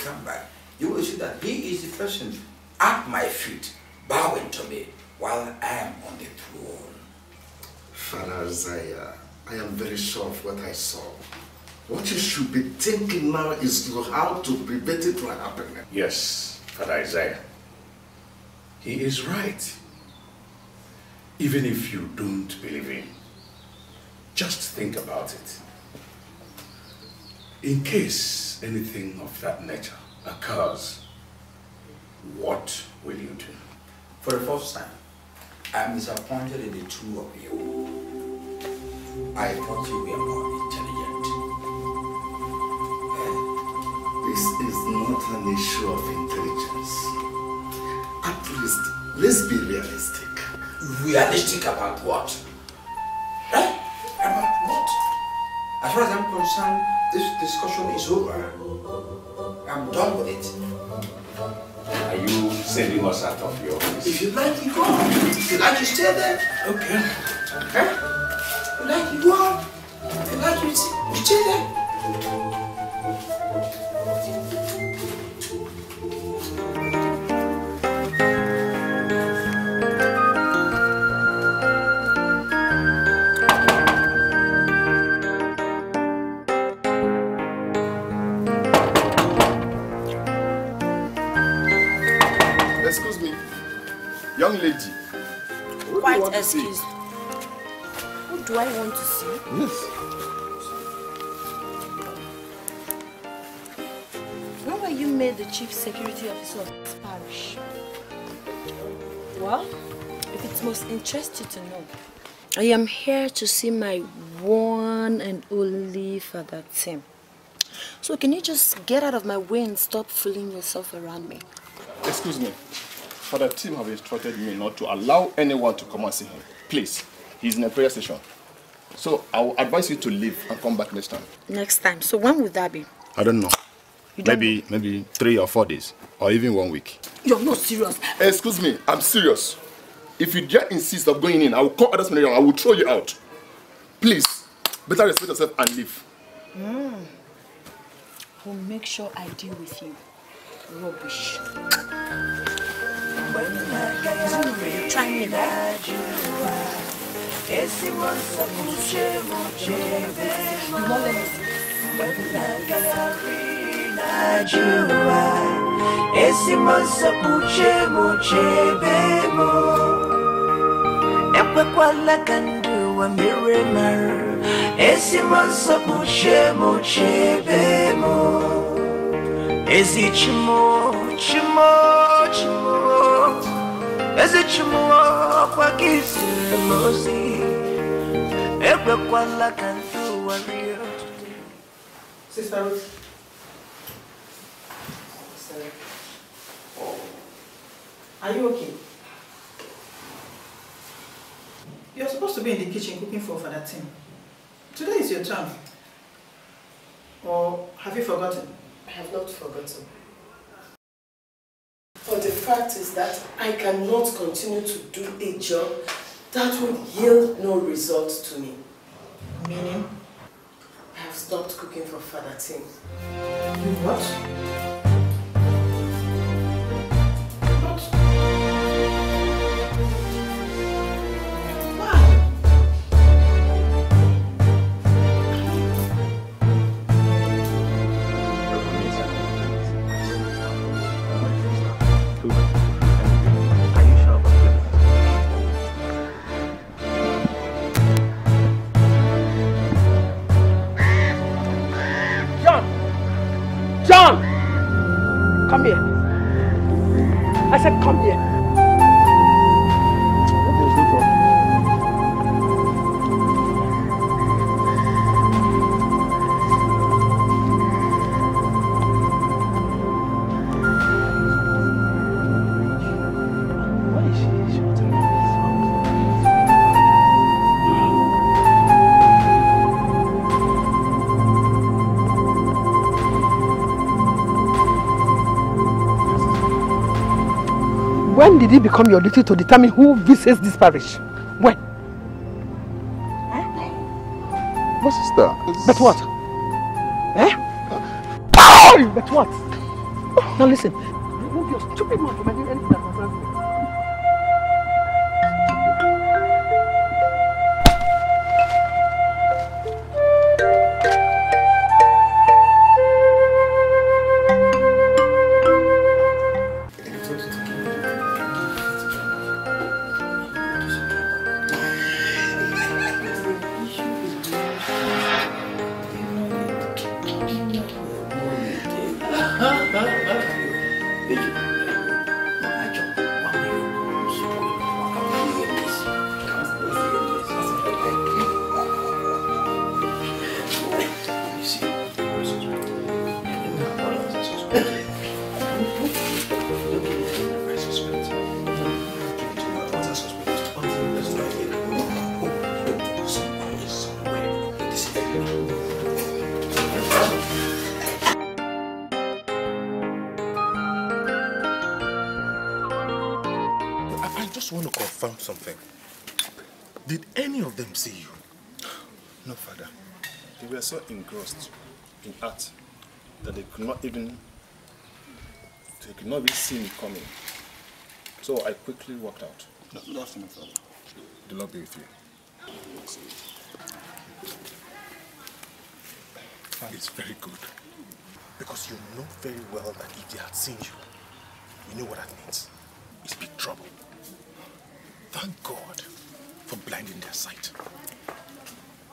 come back, you will see that he is the person at my feet, bowing to me while I am on the throne. Father Isaiah, I am very sure of what I saw. What you should be thinking now is how to prevent it from happening. Yes, Father Isaiah. He is right. Even if you don't believe him, just think about it. In case anything of that nature occurs, what will you do? For the first time, I'm disappointed in the two of you. I thought you were more intelligent. This is not an issue of intelligence. At least, let's be realistic. Realistic about what? Eh? About what? As far as I'm concerned, this discussion is over. I'm done with it. Are you sending us out of your office? If you like, you go. If you like, you stay there. Okay. Okay? If you like, you go. If you like, you stay, you stay there. Young lady. What Quite want to see? excuse. Who do I want to see? Yes. When were you made the chief security officer of this parish? Well, if it's most interesting to know, I am here to see my one and only father Tim. So can you just get out of my way and stop fooling yourself around me? Excuse me. Father Tim have instructed me not to allow anyone to come and see him. Please, he's in a prayer session. So I will advise you to leave and come back next time. Next time. So when would that be? I don't know. Don't maybe maybe three or four days, or even one week. You're not serious. Excuse me, I'm serious. If you dare insist of going in, I will call others manager and I will throw you out. Please, better respect yourself and leave. Mm. I'll make sure I deal with you. Rubbish. Try me now. You won't let me Najua esimoso muche muche mo ekwekwala ka ndụ ụwa mere mara esimoso muche muche mo ezi chimo chimo chimo ezi chimo ọkwa gị ziri m ozi ekwekwala ka ndụ ụwa rie Sister Ruth. Sister Ruth. Are you okay? You're supposed to be in the kitchen cooking for Father Tim. Today is your turn. Or have you forgotten? I have not forgotten. But the fact is that I cannot continue to do a job that would yield no results to me. Meaning? I have stopped cooking for Father Tim. You what? Said come here. Did it become your duty to determine who visits this parish? When? My sister. But what? Eh? Oh, but what? Now listen. Remove your stupid mouth from anything that concerns me. Engrossed in art that they could not even they could not even see me coming. So I quickly walked out. Good afternoon, Father. The Lord be with you. It's very good. Because you know very well that if they had seen you, you know what that means. It's big trouble. Thank God for blinding their sight.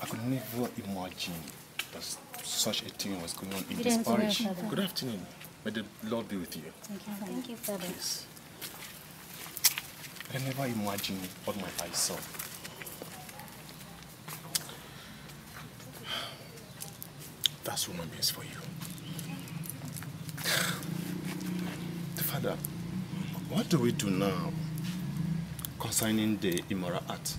I could never imagine that such a thing was going on in Good this afternoon, parish. Good afternoon. May the Lord be with you. Thank you. Thank you, Father. Please. I never imagined what my eyes saw. That's human beings for you. Father, what do we do now concerning the immoral act?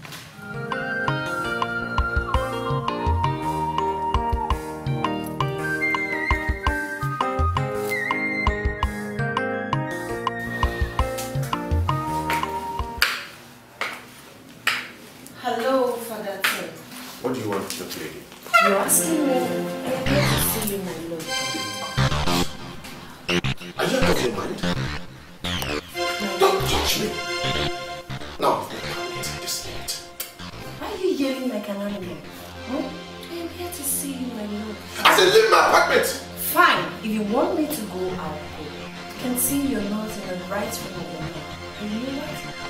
You're asking me. I am here to see you, my lord. Are you out of your mind? Don't touch me! Now, this gate. Why are you yelling like an animal? Hmm? I am here to see you, my lord. I said, leave my apartment! Fine. If you want me to go, I'll go. You can see your nose in the right room of your neck. You know what?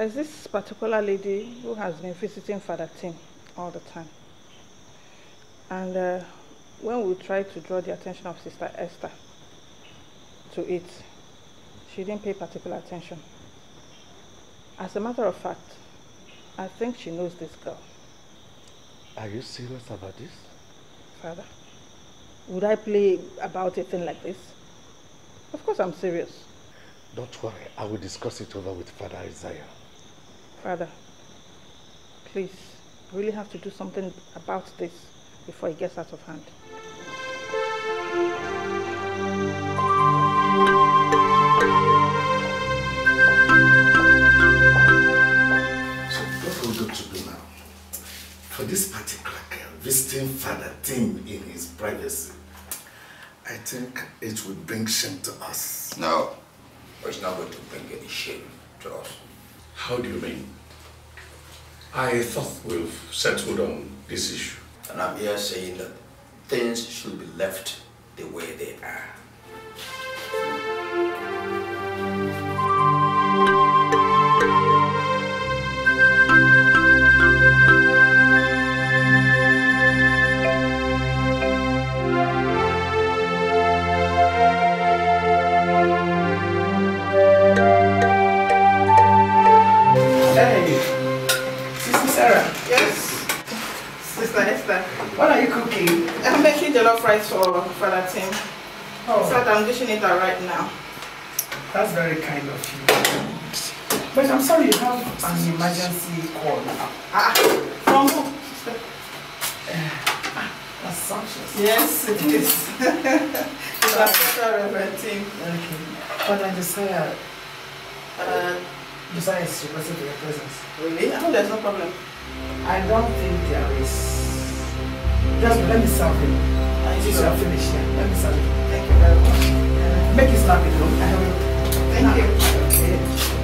There is this particular lady who has been visiting Father Tim all the time. And uh, when we tried to draw the attention of Sister Esther to it, she didn't pay particular attention. As a matter of fact, I think she knows this girl, Are you serious about this? Father. Would I play about a thing like this? Of course I'm serious. Don't worry, I will discuss it over with Father Isaiah. Father, please, we really have to do something about this before it gets out of hand. So what we going to do now? For this particular girl, visiting Father Tim in his privacy, I think it will bring shame to us. No, it's not going to bring any shame to us. How do you mean? I thought we've settled on this issue. And I'm here saying that things should be left the way they are. I'm dishing it out right now. That's very kind of you. But I'm sorry you have an emergency call. Ah, from who? That's sumptuous. Yes, it is. it's a special Reverend Tim. Okay. But I Josiah, Uh, Josiah is requesting to your presence. really? I hope there's no problem. I don't think there is. Just let me serve him. Since you let me. Thank you very much. Make it snappy though. Thank you. Okay.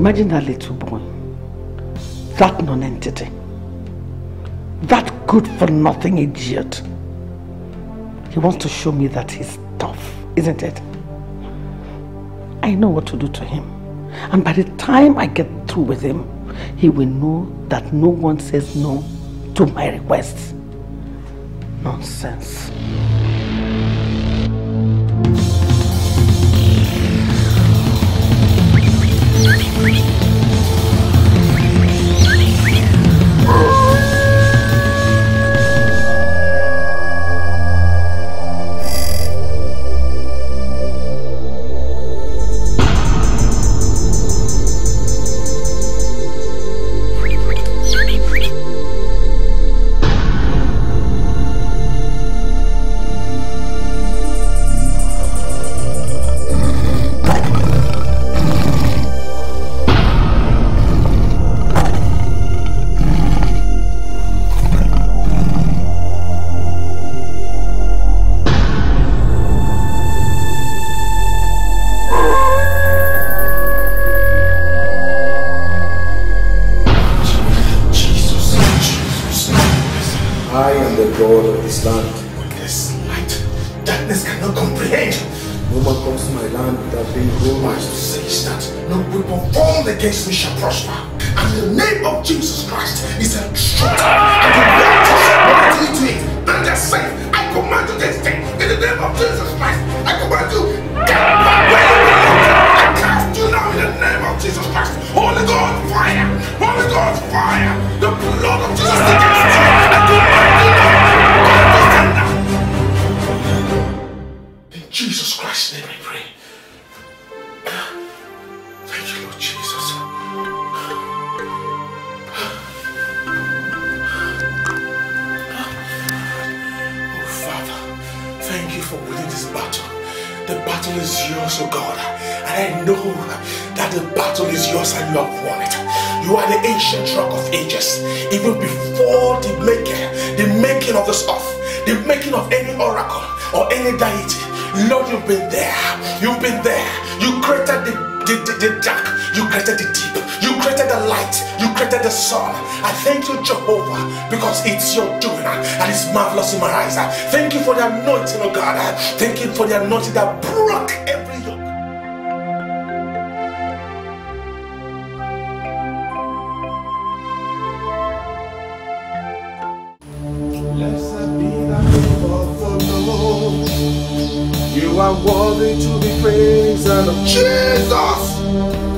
Imagine that little boy, that non-entity, that good-for-nothing idiot. He wants to show me that he's tough, isn't it? I know what to do to him. And by the time I get through with him, he will know that no one says no to my requests. Nonsense. Marvelous in my eyes. Thank you for the anointing, oh God. Thank you for the anointing that broke every yoke. Blessed be the name of the Lord. You are worthy to be praised and! Jesus!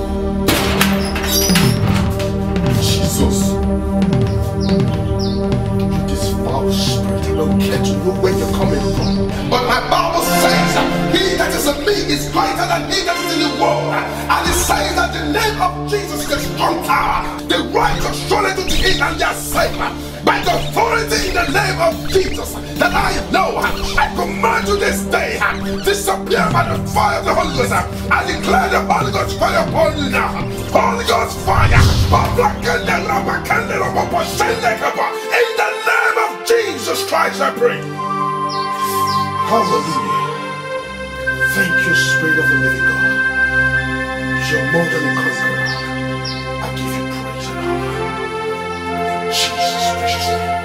You care to know where you're coming from. But my Bible says, He that is in me is greater than he that is in the world. And it says that the name of Jesus is a strong tower. The righteous surely to the end and are safe. By the authority in the name of Jesus that I know, I command you this day, disappear by the fire of the Holy Ghost. I declare the Holy Ghost fire upon you now. Holy Ghost fire. Jesus Christ, I pray. Hallelujah. Thank you, Spirit of the living God. You're more than a conqueror. I give you praise and honor. Jesus' precious name.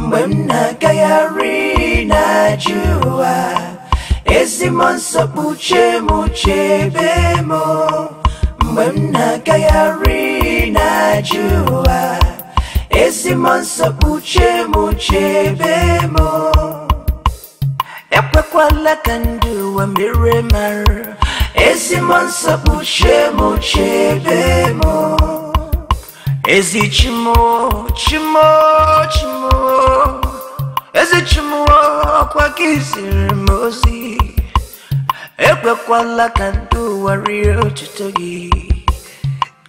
mgbe m na-agagharị na-ajụ ụwa ezi mmụọ nsọ kpuchie m chebe m mgbe na-agagharị na-ajụ ụwa ezi mmụọ nsọ kpuchie m chebe m ekwekwala ka ndị ụwa mere mara ezi chimo chimo chimo. Ezi chimo ọkwa gị ziri m ozi ekwekwala ka ndị ụwa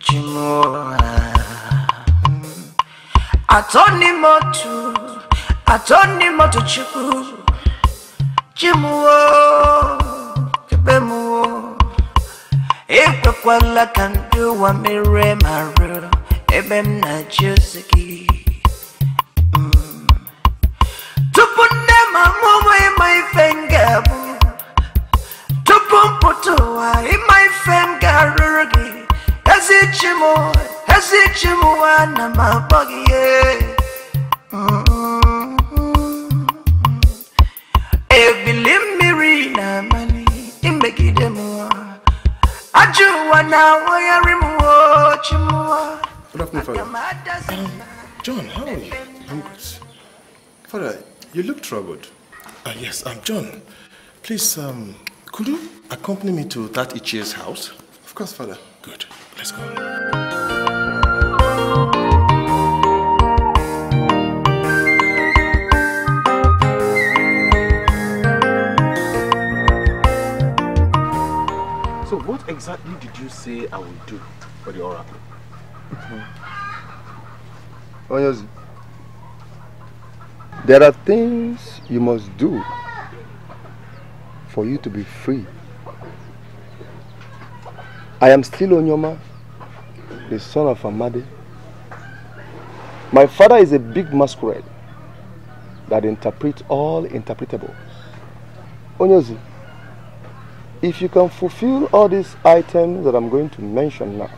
rie otuto gị chimo atọ n'ime otu atọ n'ime otu chukwu chimuo ebe muo ekwekwala ka ndị ụwa mere mara ebe m na-achị ozi gị Mm. tupu nne m amụmụ ịma ife m ga-abụ tupu m pụta ụwa ịma ife m ga-arụrụ gị ezi chi m ezi chi m ana m akpọ gị Mm. ebili mmiri na-amali imegide m ajọ ụwa na-awagharị m chi m Good afternoon, Father. John, how are you? I'm good. Father, you look troubled. Uh, yes, I'm John. Please, um, could you accompany me to that Ichie's house? Of course, Father. Good. Let's go. So, what exactly did you say I will do for the oracle? Onyozi, there are things you must do for you to be free. I am still Onyoma, the son of Amadi. My father is a big masquerade that interprets all interpretables. Onyozi, If you can fulfill all these items that I'm going to mention now,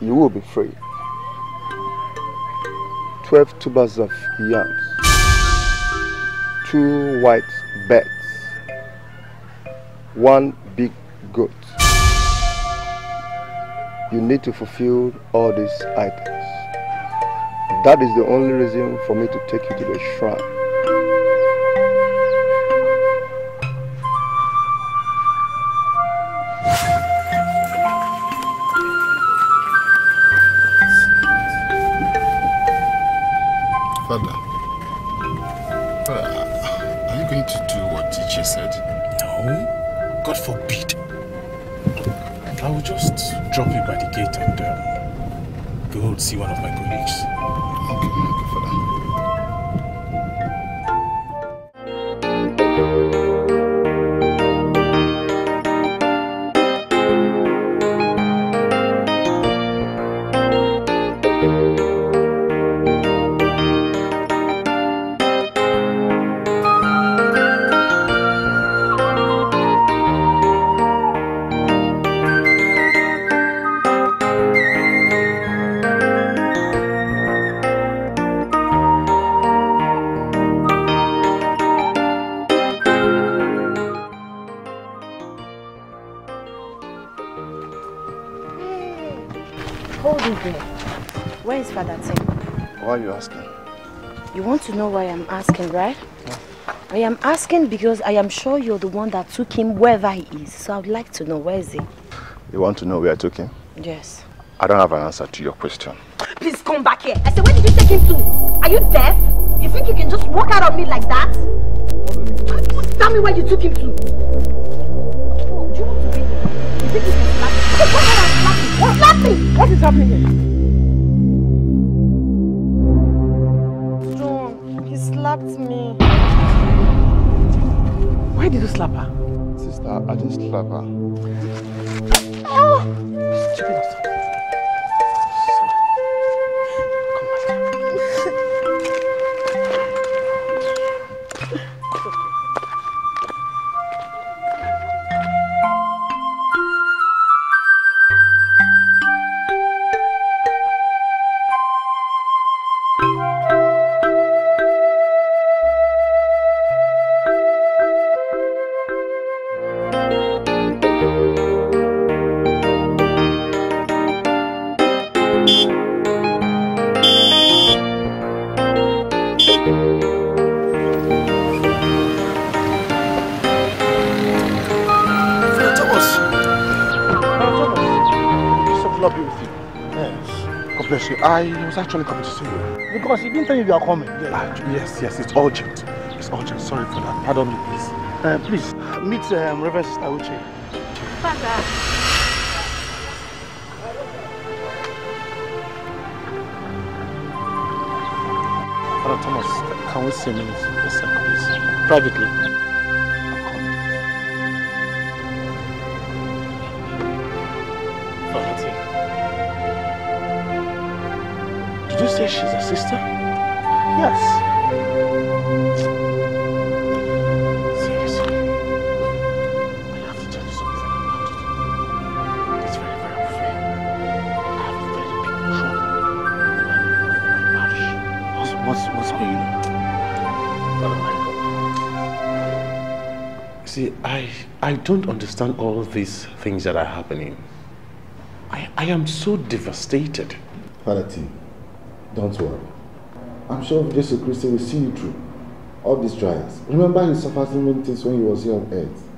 you will be free. 12 tubers of yams, two white beds, one You need to fulfill all these items. That is the only reason for me to take you to the shrine. Asking, right? I am asking because I am sure you're the one that took him wherever he is. So I'd like to know where is he? You want to know where I took him? Yes. I don't have an answer to your question. Please come back here. I said, where did you take him to? Are you deaf? You think you can just walk out on me like that? Tell me where you took him to. Oh, do you want to beat me? You think you can slap me? Okay, come out and slap me. What? What is happening here? Why did you slap her? Sister, I didn't slap her. I was actually coming to see you. Because he didn't tell you you are coming. Ah, yes, yes, it's urgent. It's urgent. Sorry for that. Pardon me, please. Uh, please, meet um, Reverend Sister Uche. Father. Father Thomas, can we see a minute? A second, please. Privately. Sister? Yes. Seriously. I have to tell you something about it. It's very, very unfair. I have a very big trouble in my parish. What's, what's, what's going on? See, I, I don't understand all these things that are happening. I, I am so devastated. Father T, don't worry. I'm sure Jesus Christ will see you through all these trials. Remember, he suffered so many things when he was here on earth.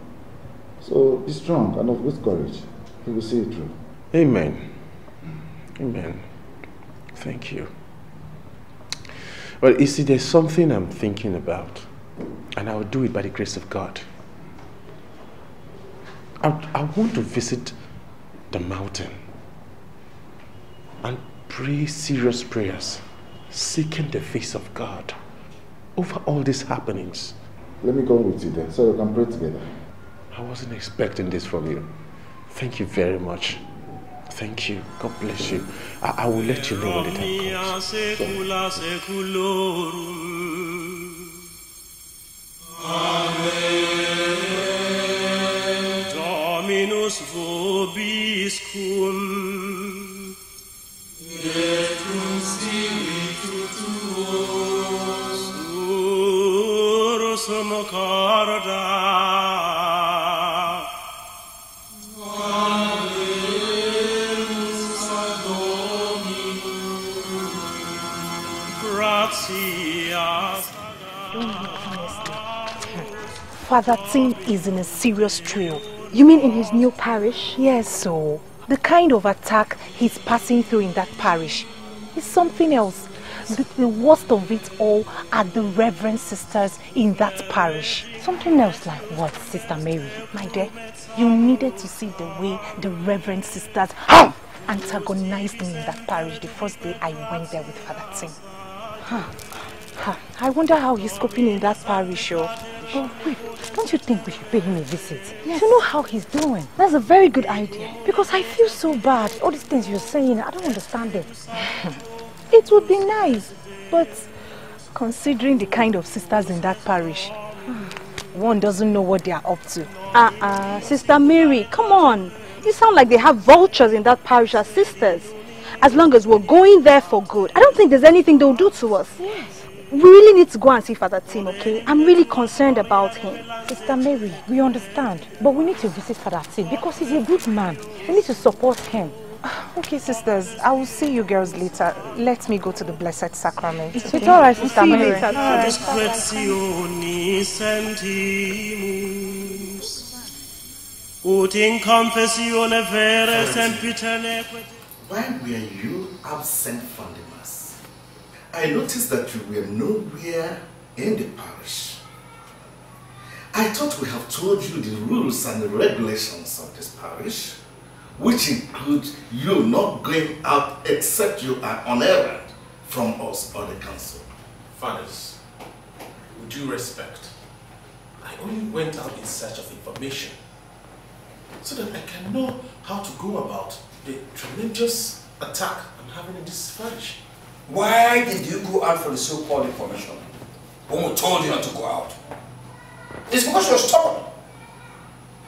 So be strong and of good courage. He will see you through. Amen. Amen. Thank you. Well, you see, there's something I'm thinking about, and I will do it by the grace of God. I, I want to visit the mountain and pray serious prayers, seeking the face of God over all these happenings. Let me go with you then so we can pray together. I wasn't expecting this from you. Thank you very much. Thank you. God bless you. I, I will let you know when the time comes. Amen. Father Tim is in a serious trail. You mean in his new parish? Yes, so the kind of attack he's passing through in that parish is something else. The, the worst of it all are the reverend sisters in that parish. Something else like what, Sister Mary? My dear, you needed to see the way the reverend sisters antagonized me in that parish the first day I went there with Father Tim. Huh. I wonder how he's coping in that parish, oh. But wait, don't you think we should pay him a visit? Yes. To know how he's doing. That's a very good idea. Because I feel so bad. All these things you're saying, I don't understand them. It would be nice, but considering the kind of sisters in that parish, hmm. one doesn't know what they are up to. Uh-uh, Sister Mary, come on. You sound like they have vultures in that parish as sisters. As long as we're going there for good, I don't think there's anything they'll do to us. Yes. We really need to go and see Father Tim, okay? I'm really concerned about him. Sister Mary, we understand, but we need to visit Father Tim because he's a good man. We need to support him. Okay, sisters, I will see you girls later. Let me go to the Blessed Sacrament. It's all right, Sister See you Mary. All right. discretionis sentimus, ut in confessione vere sempiterne Why were you absent from the mass? I noticed that you were nowhere in the parish. I thought we have told you the rules and the regulations of this parish, which include you not going out except you are on errand from us or the council. Fathers, with due respect, I only went out in search of information so that I can know how to go about the tremendous attack I'm having in this parish. Why did you go out for the so-called information when we told you not to go out? It's because you're stubborn.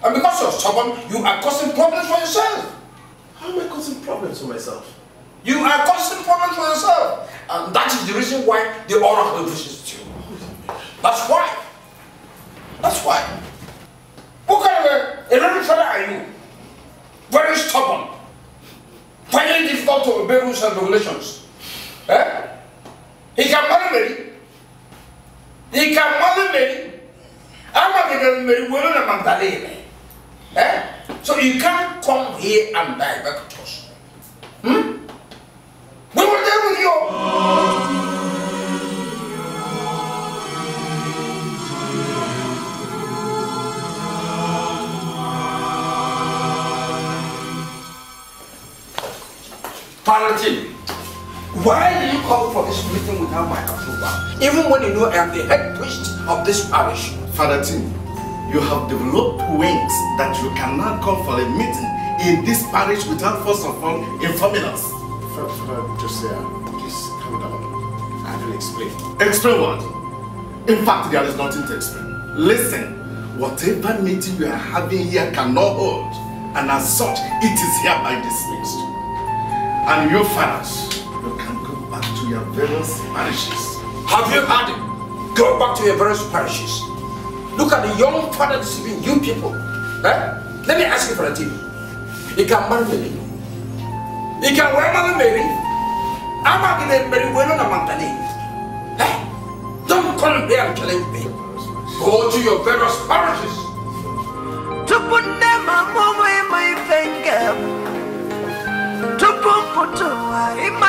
And because you're stubborn, you are causing problems for yourself. How am I causing problems for myself? You are causing problems for yourself. And that is the reason why the oracle visits you. That's why. That's why. What kind of a, a little fella are you? Very stubborn. Finding it difficult to obey rules and regulations. Eh? He can marry. He can marry Mary. I'm not going to marry women and Magdalene. Eh? So you can't come here and to us. Hmm? We were there with you. Valentin, why did you call for this meeting without my approval? Even when you know I am the head priest of this parish. Father Tim, you have developed wings that you cannot come for a meeting in this parish without first of all informing us. Father, Father Josiah, please calm down. I will explain. Explain what? In fact, there is nothing to explain. Listen, whatever meeting we are having here cannot hold, and as such, it is hereby dismissed. And you fathers, various parishes. Have you heard it? Go back to your various parishes. Look at the young father deceiving you people. Eh? Let me ask you for a tip. He can marry Mary. He can wear marry Mary. I'm not going to marry well on a Magdalene. Eh? Don't come here and challenge me. Go to your various parishes. Tupu nne ma mụmụ ịma ife nke bụ Tupu mpụta ụwa ịma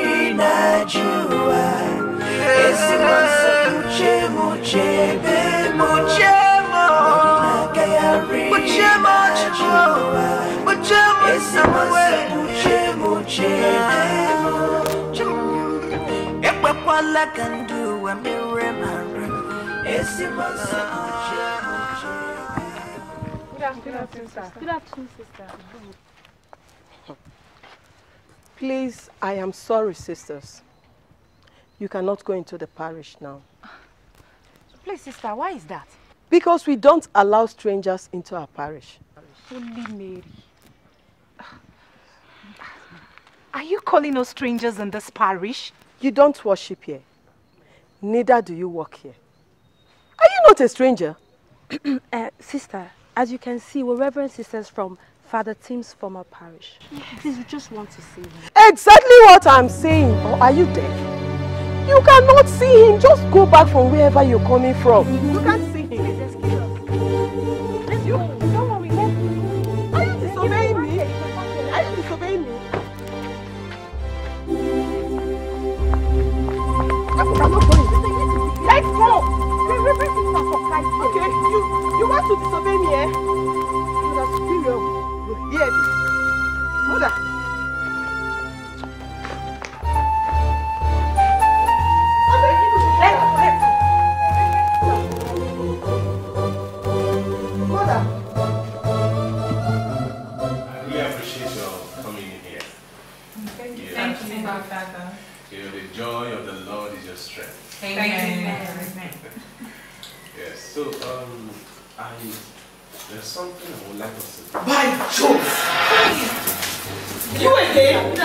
ụwa na-awagharị m ochi m Aga m adazi mba ebe m na-arụrụ gị ọrụ Chimagaghị ekwe mgbe m na-agagharị n'ajọ ụwa ezigbo uche m chebe m uche m na-agagharị n'ajọ ụwa muche muche muche muche ekwekwala ka ndị ụwa mere mara ezi masị muche Good afternoon, sister. Good afternoon, sister. Please, I am sorry, sisters. You cannot go into the parish now. Please, sister, why is that? Because we don't allow strangers into our parish. Holy Mary. Are you calling us strangers in this parish? You don't worship here. Neither do you work here. Are you not a stranger? uh, sister, as you can see, we're reverend sisters from Father Tim's former parish. Please, we just want to see him. Exactly what I'm saying. Or are you deaf? You cannot see him. Just go back from wherever you're coming from. You can't see him. Let's go. Don't worry, let's go. Are you disobeying me? Are you disobeying me? I'm not going. Let's go. We're reverend sisters for Christ's sake. Okay, you, you want to disobey me, eh? Here. Thank you. Yeah. Thank you, my Father. You know, the joy of the Lord is your strength. Amen. Yes. So, um, I there's something I would like to do. By Jove! You again?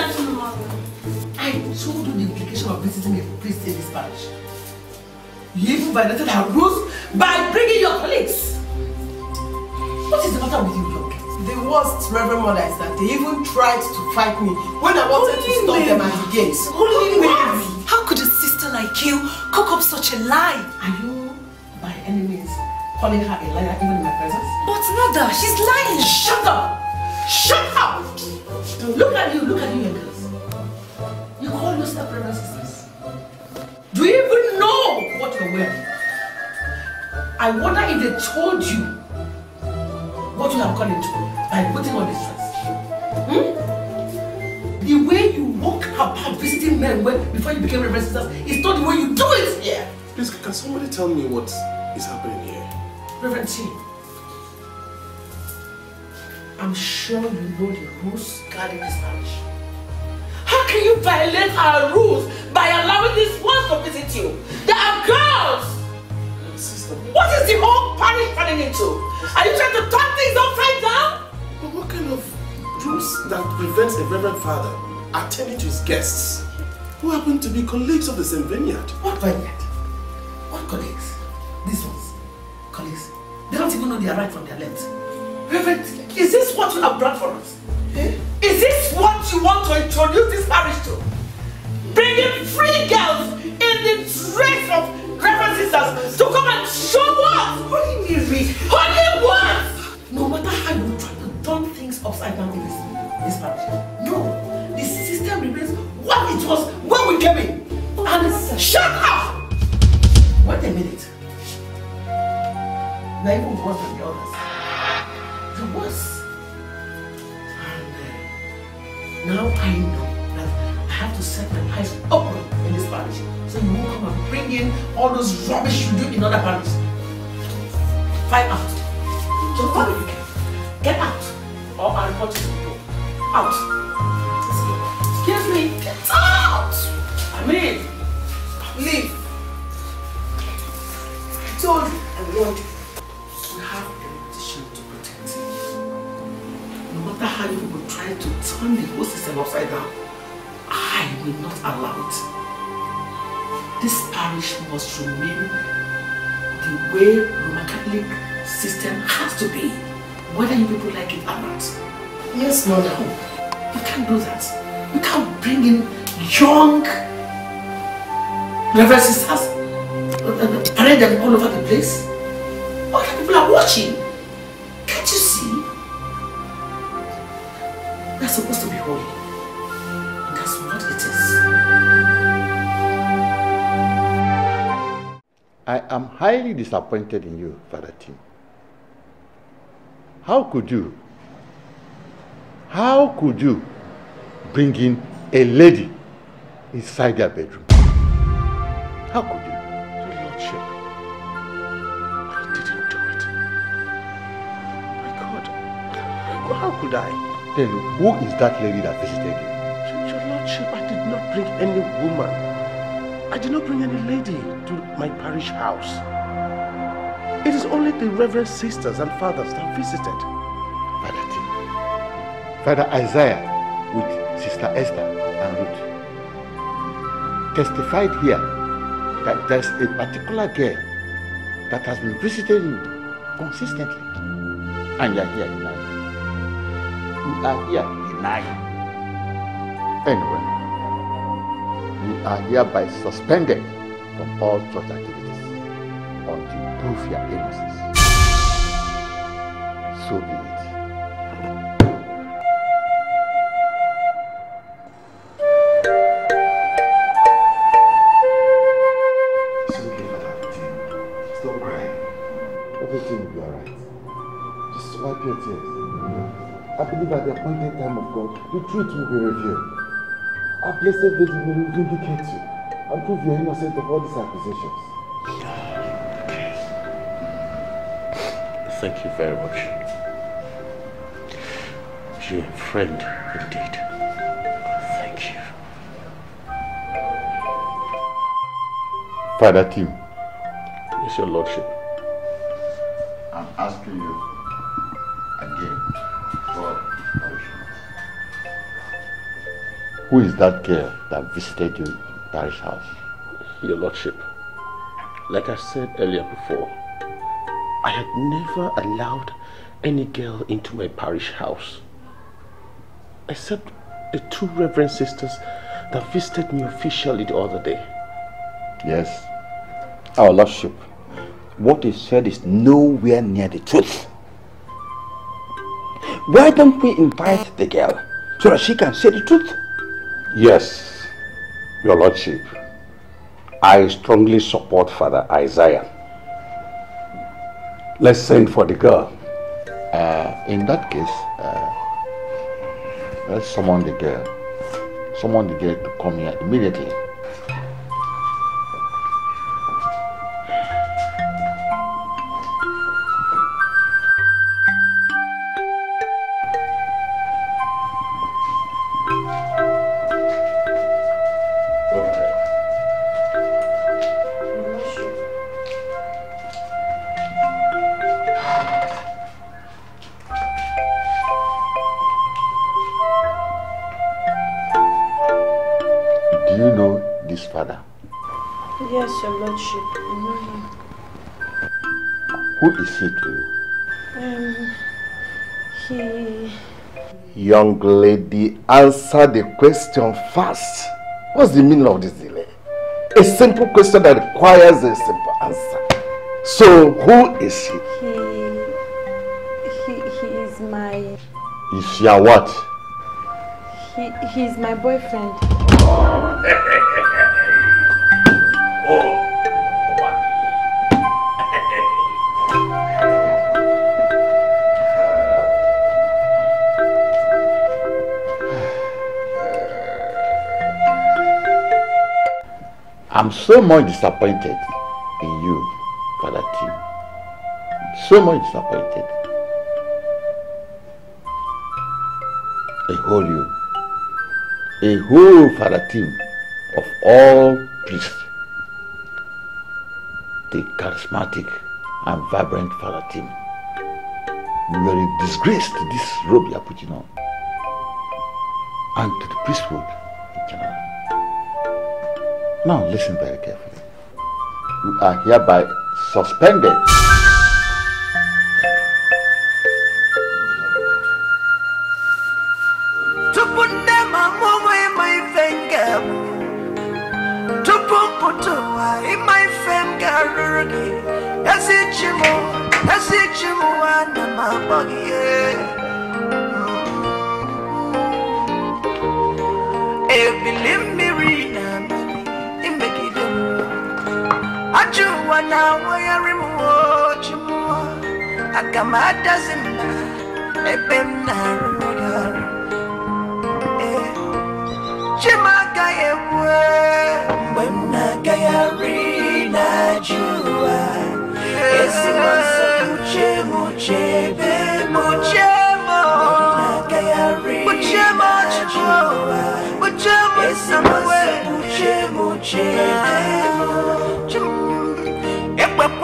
I told you the implication of visiting a priest in this parish. You even violated her rules by bringing your colleagues. What is the matter with you, young The worst, Reverend Mother, is that they even tried to fight me when I wanted to stop them at the gates. Holy Mary! How could a sister like you cook up such a lie? Are you, by any means, calling her a liar even in my presence? But mother, she's lying! Shut up! Shut up! Look at you, look at you, young girls. You call yourself Reverend Sisters? Do you even know what you're wearing? I wonder if they told you what you have gone into by putting on this dress. Hmm? The way you walk about visiting men when, before you became Reverend Sisters is not the way you do it here. Please, can somebody tell me what is happening here? Reverend T. I'm sure you know the rules guarding this parish. How can you violate our rules by allowing these ones to visit you? They are girls! What is the whole parish turning into? Are you trying to turn things upside down? But what kind of rules that prevents a reverend father attending to his guests who happen to be colleagues of the same vineyard? What vineyard? What colleagues? These ones. Colleagues. They don't even know their right from their left. Reverend, is this what you have brought for us? Eh? Is this what you want to introduce this parish to? Bringing free girls in the dress of Reverend sisters to come and show what? Holy Mary! Holy what? No matter how you try to turn things upside down in this, this parish, no. The system remains what it was when we came in. And shut up! Wait a minute. You're even worse than the others. You're worse. And uh, now I know that I have to set my eyes open in this parish so you won't come and bring in all those rubbish you do in other parishes. Find out. So far you can. Get out. Or I'll report you to people. Out. Excuse me. Get out! I mean, leave. I told you I warned you. Matter how you people try to turn the whole system upside down, I will not allow it. This parish must remain the way Roman Catholic system has to be, whether you people like it or not. Yes, Mother. No, you can't do that. You can't bring in young Reverend sisters, uh, uh, parade them all over the place. All the people are watching. We're supposed to be holy. And that's what it is. I am highly disappointed in you, Father Tim. How could you, How could you bring in a lady inside their bedroom? How could you? Your Lordship, I didn't do it. My God, how could I? Then who is that lady that visited you? Your, Lordship, I did not bring any woman. I did not bring any lady to my parish house. It is only the reverend sisters and fathers that visited. Father. Father Isaiah with Sister Esther and Ruth testified here that there's a particular girl that has been visiting you consistently. And you are here are here denying. Anyway, you are hereby suspended from all church activities until you prove your innocence. So be it. Time the truth will be revealed. Our blessed Lady will vindicate you and prove you innocent of all these accusations. Thank you very much. You're a friend indeed. Thank you. Father Tim, Yes, your lordship. I'm asking you Who is that girl that visited your parish house? Your lordship. Like I said earlier before, I had never allowed any girl into my parish house. Except the two reverend sisters that visited me officially the other day. Yes. Our Lordship, what is said is nowhere near the truth. Why don't we invite the girl so that she can say the truth? Yes, Your Lordship. I strongly support Father Isaiah. Let's send for the girl. Uh, in that case, uh, let's summon the girl. Summon the girl to come here immediately. Answer the question fast. What's the meaning of this delay? A simple question that requires a simple answer. So, who is he? He... He, he is my... Is your what? He, he's my boyfriend. I'm so much disappointed in you, Father Tim. So much disappointed. A whole you. A whole Father Tim of all priests. The charismatic and vibrant Father Tim. You are disgrace to this robe you are putting on. And to the priesthood. Now listen very carefully. You are hereby suspended.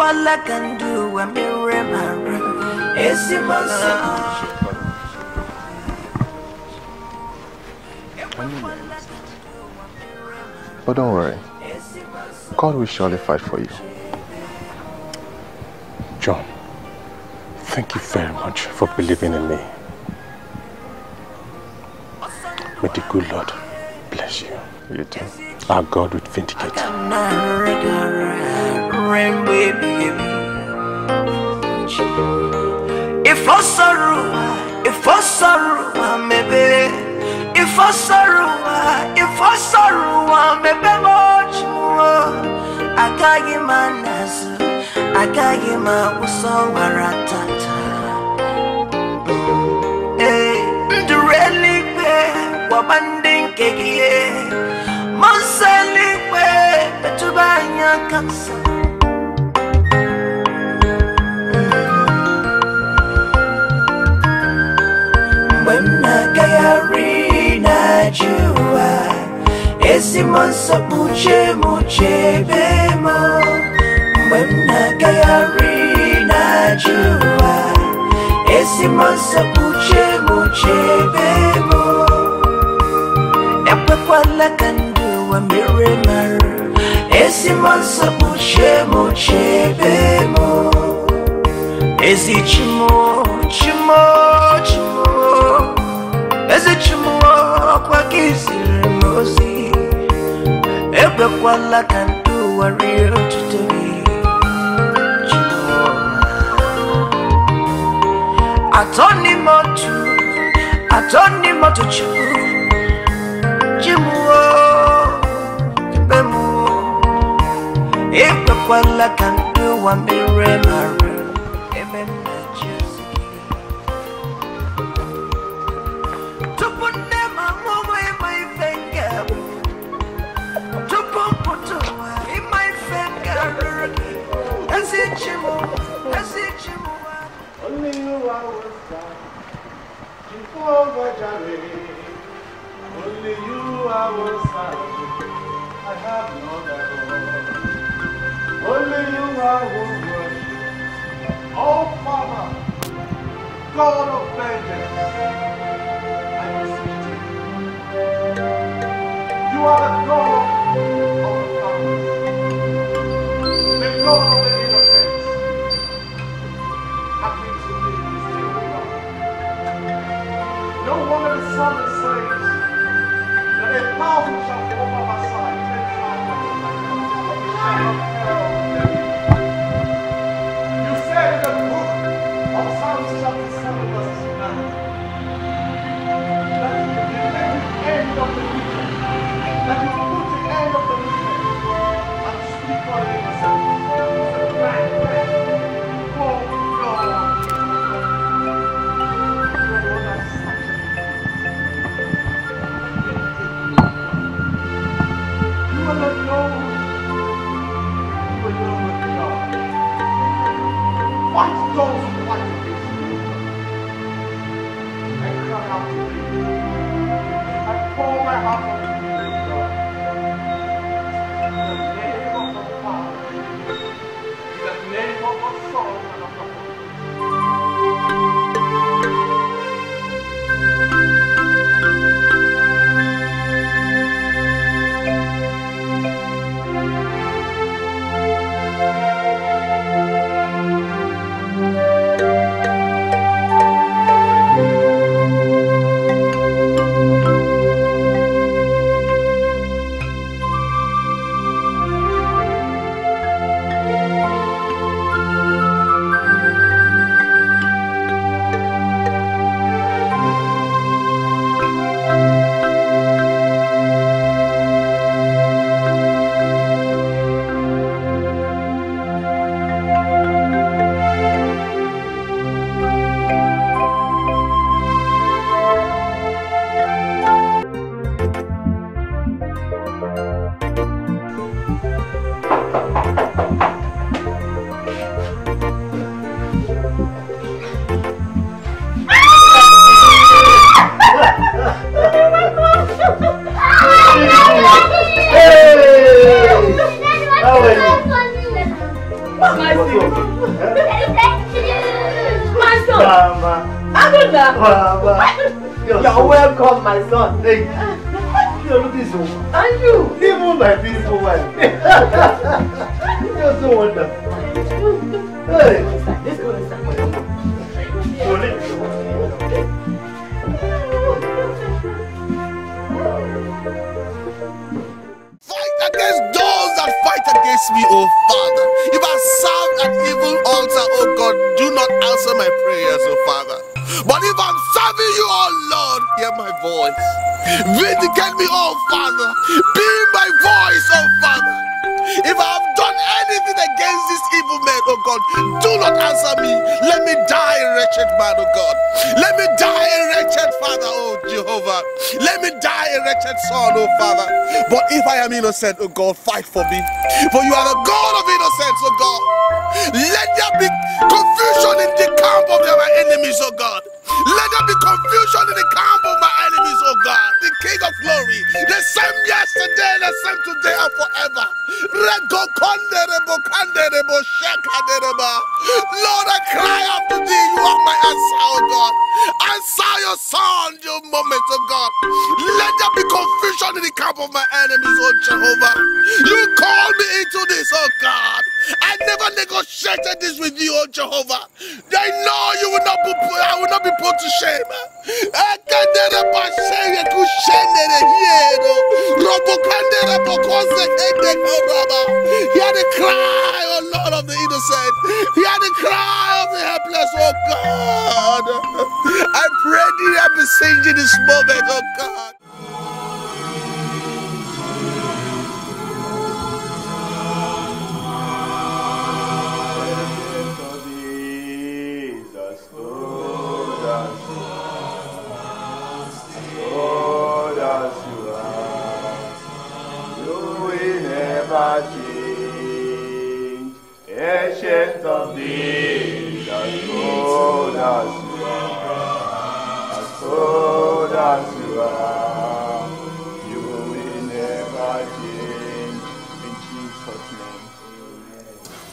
Ekwekwala ka ndụ wa mere mara ezi masa But don't worry. God will surely fight for you. John, thank you very much for believing in me. May the good Lord bless you. You too. Our God will vindicate. Rain baby if I sorrow if I sorrow maybe. If I sorrow if I sorrow maybe much more. I got you my nas I got you my uso waratata eh ndureli pe wabanding kegie Monseli pe betubanya m mgbe m na-agagharị na jụwa ezigbo nsogbu chee m chebe m ekwekwala ka ndị ụwa mere mara ezigbo nsogbu chee m chebe m ezi chimo chimo chimo ezi chimo ọkwa gị ziri m ozi ekwekwala ka ndị ụwa rie otuto gị. Atọ n'ime otu atọ n'ime otu chukwu. Chimuo ebe m ekwekwala ka ndị ụwa mere mara Only you are worth I have no other. Only you are worth worship. Oh Father, God of vengeance, I beseech you. You are the God No wonder the psalmist says innocent, oh God, fight for me. For you are the God of innocence, oh God. Let there be confusion in the camp of my enemies, oh God. Let there be confusion in the camp of my enemies, oh God. The King of glory, the same yesterday, the same today, and forever. Lord, I cry out to thee. You are my answer, oh God. Answer your son, your moment, oh God. Let there be confusion in the camp of my enemies, oh Jehovah. You call me into this, oh God. I never negotiated this with you, oh Jehovah. I know you will not be I will not be put to shame. Eh, sheye hiero. Hear the cry, oh Lord of the innocent. Hear the cry of the helpless, oh God. I pray thee, I beseech you this moment, oh God. Old as you are, as old as you are, you will never change. In Jesus' name.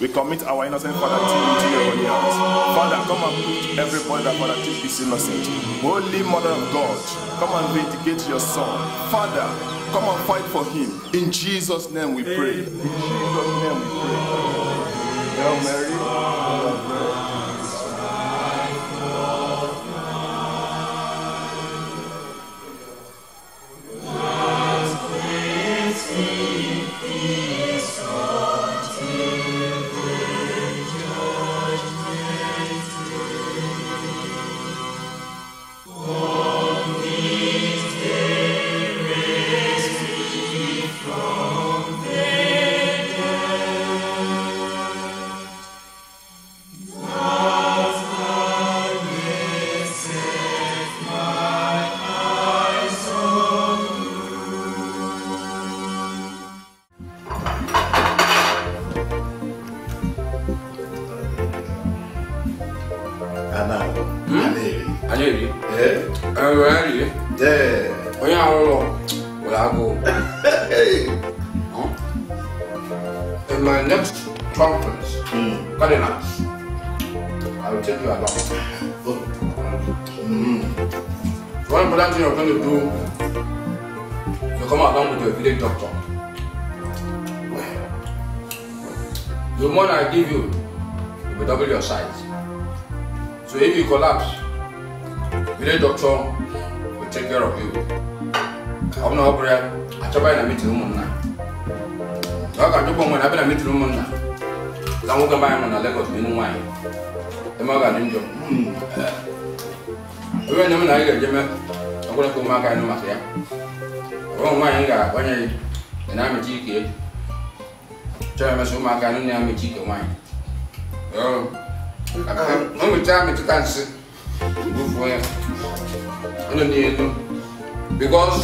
We commit our innocent Father Tim into your hands. Father, come and prove every point that Father Tim is innocent. Holy Mother of God, come and vindicate your son. Father, come and fight for him. In Jesus' name we pray. In Jesus' name we pray. Hail Mary, going to do, you come along with your village doctor. The money I give you will double your size. So if you collapse, village doctor will take care of you. ọ bụ na ọ bụrụ ya achọba ya na mitin ụmụnna ọ ga-ajụkwa onwe na abịa na mitin ụmụnna ka nwoke mba anyị nọ na Lagos bụ ịnụ nwaanyị eme ọ ga-adị njọ ebe nye m na anyị ga-eje mee ọgwụrụka ụmụaka nụ maka ya ọ nwaanyị ga-agbanye ya na-amịcha ike chọrọ emesị ụmụaka anyị na-amịcha ike nwaanyị o mechaa metụta nsị bufuo ya onye dị elu because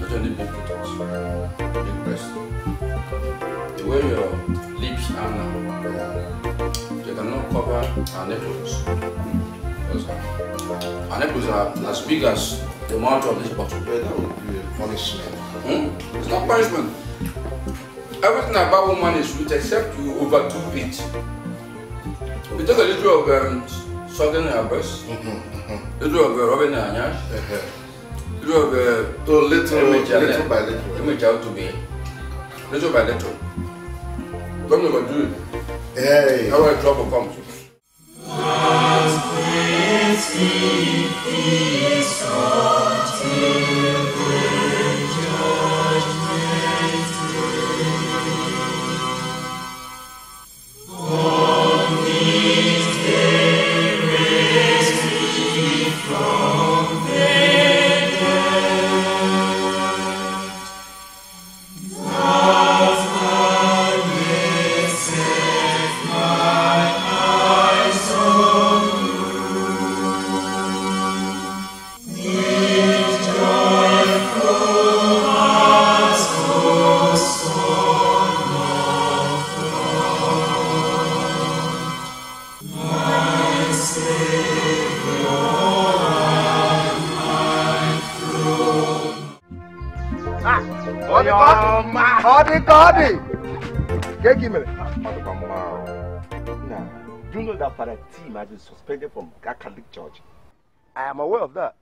not only big breast. The way your lips are now, they cannot cover our nipples. Because our nipples are as big as the mouth of this bottle. that would be a punishment. Hmm? It's not punishment. Everything about woman is sweet except you overtook it. You take a little of um, salt in her breast, a little of uh, rubbing her hands, a little of uh, little- and, little uh, by little. Image out to be. Little by little. Don't overdo it. Hey. Where trouble comes. Cardi, give me. Now, do you know that Father Tim has been suspended from Catholic Church? I am aware of that.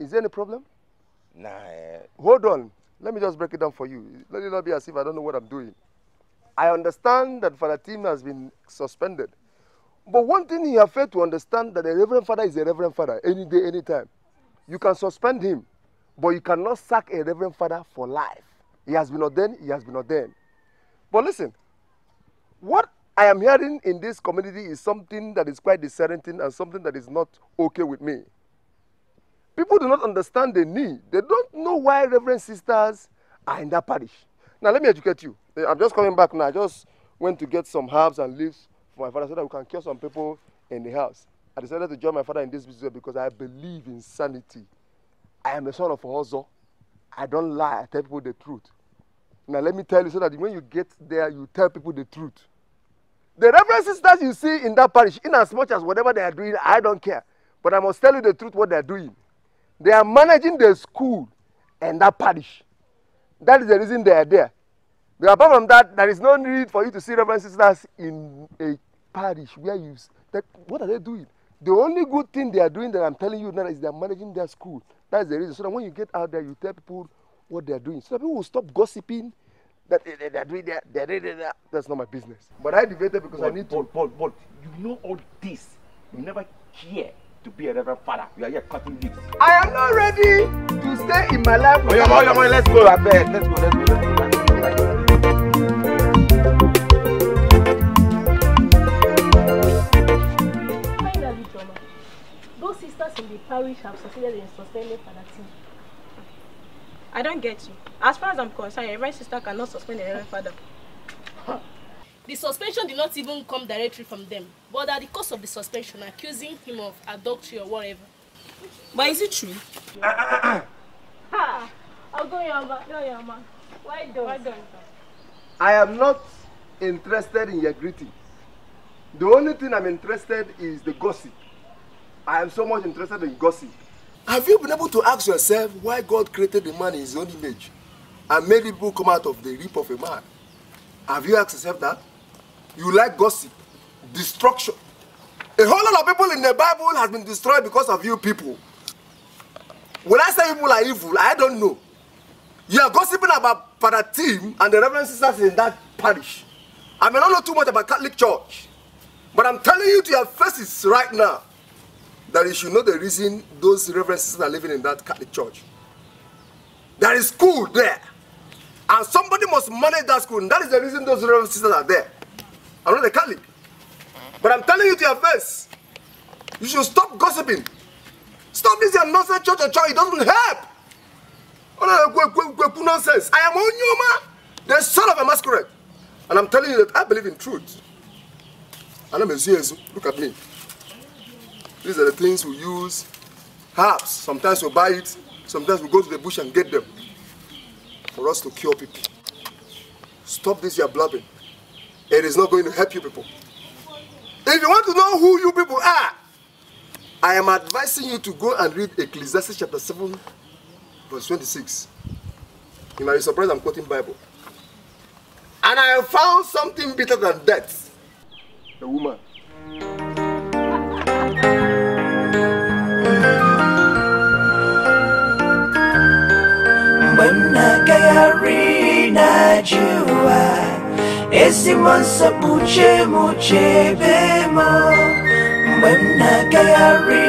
Is there any problem? Nah, eh, Hold on. Let me just break it down for you. Let it not be as if I don't know what I'm doing. I understand that Father Tim has been suspended. But one thing you have failed to understand that a reverend father is a reverend father any day, any time. You can suspend him, but you cannot sack a reverend father for life. He has been ordained, he has been ordained. But listen, what I am hearing in this community is something that is quite disorienting and something that is not okay with me. People do not understand the need. They don't know why reverend sisters are in that parish. Now, let me educate you. Eh, I'm just coming back now. I just went to get some herbs and leaves for my father so that we can cure some people in the house. I decided to join my father in this business because I believe in sanity. I am a son of a hustle. I don't lie. I tell people the truth. Now, let me tell you so that when you get there, you tell people the truth. The reverend sisters you see in that parish, in as much as whatever they are doing, I don't care. But I must tell you the truth what they are doing. They are managing the school and that parish. That is the reason they are there. But apart from that, there is no need for you to see reverend sisters in a parish where you. That, what are they doing? The only good thing they are doing that I'm telling you now is they are managing their school. That is the reason. So that when you get out there, you tell people what they are doing. So that people will stop gossiping that they, they, they are doing that, they are doing that. That's not my business. But I debated because I but, need but, to. but, but, you know all this. You never care to be a reverend father. You are here cutting leaves. I am not ready to stay in my life. Oh, yeah, oh, yeah, oh, let's go, I beg. Let's go, let's go, let's go. Finally, Joma, those sisters in the parish have succeeded in suspending Father Tim. I don't get you. As far as I'm concerned, every sister cannot suspend a reverend father. The suspension did not even come directly from them, but at the cause of the suspension, accusing him of adultery or whatever. But is it true? Ha! I'll go, Yama. No, Yama. Why don't? Why don't? I am not interested in your greeting. The only thing I'm interested is the gossip. I am so much interested in gossip. Have you been able to ask yourself why God created the man in his own image and made people come out of the rib of a man? Have you asked yourself that? You like gossip, destruction. A whole lot of people in the Bible has been destroyed because of you people. When I say people are evil, I don't know. You are gossiping about Father Tim and the Reverend Sisters in that parish. I may not know too much about Catholic Church, but I'm telling you to your faces right now that you should know the reason those Reverend Sisters are living in that Catholic Church. There is school there, and somebody must manage that school, and that is the reason those Reverend Sisters are there. I'm not a Catholic, but I'm telling you to your face, you should stop gossiping. Stop this nonsense church or church. It doesn't help. Oh, nonsense. I am Onyoma, the son of a masquerade. And I'm telling you that I believe in truth. And I'm a. Look at me. These are the things we use. Herbs. Sometimes we buy it. Sometimes we go to the bush and get them. For us to cure people. Stop this, you're blabbing. It is not going to help you people. If you want to know who you people are, I am advising you to go and read Ecclesiastes chapter 7, verse 26. You might be surprised I'm quoting Bible. And I have found something better than death. A woman. Na-agagharị na-ajụwa ezi m nsọ kpuchie m chebe m mgbe m na-agagharị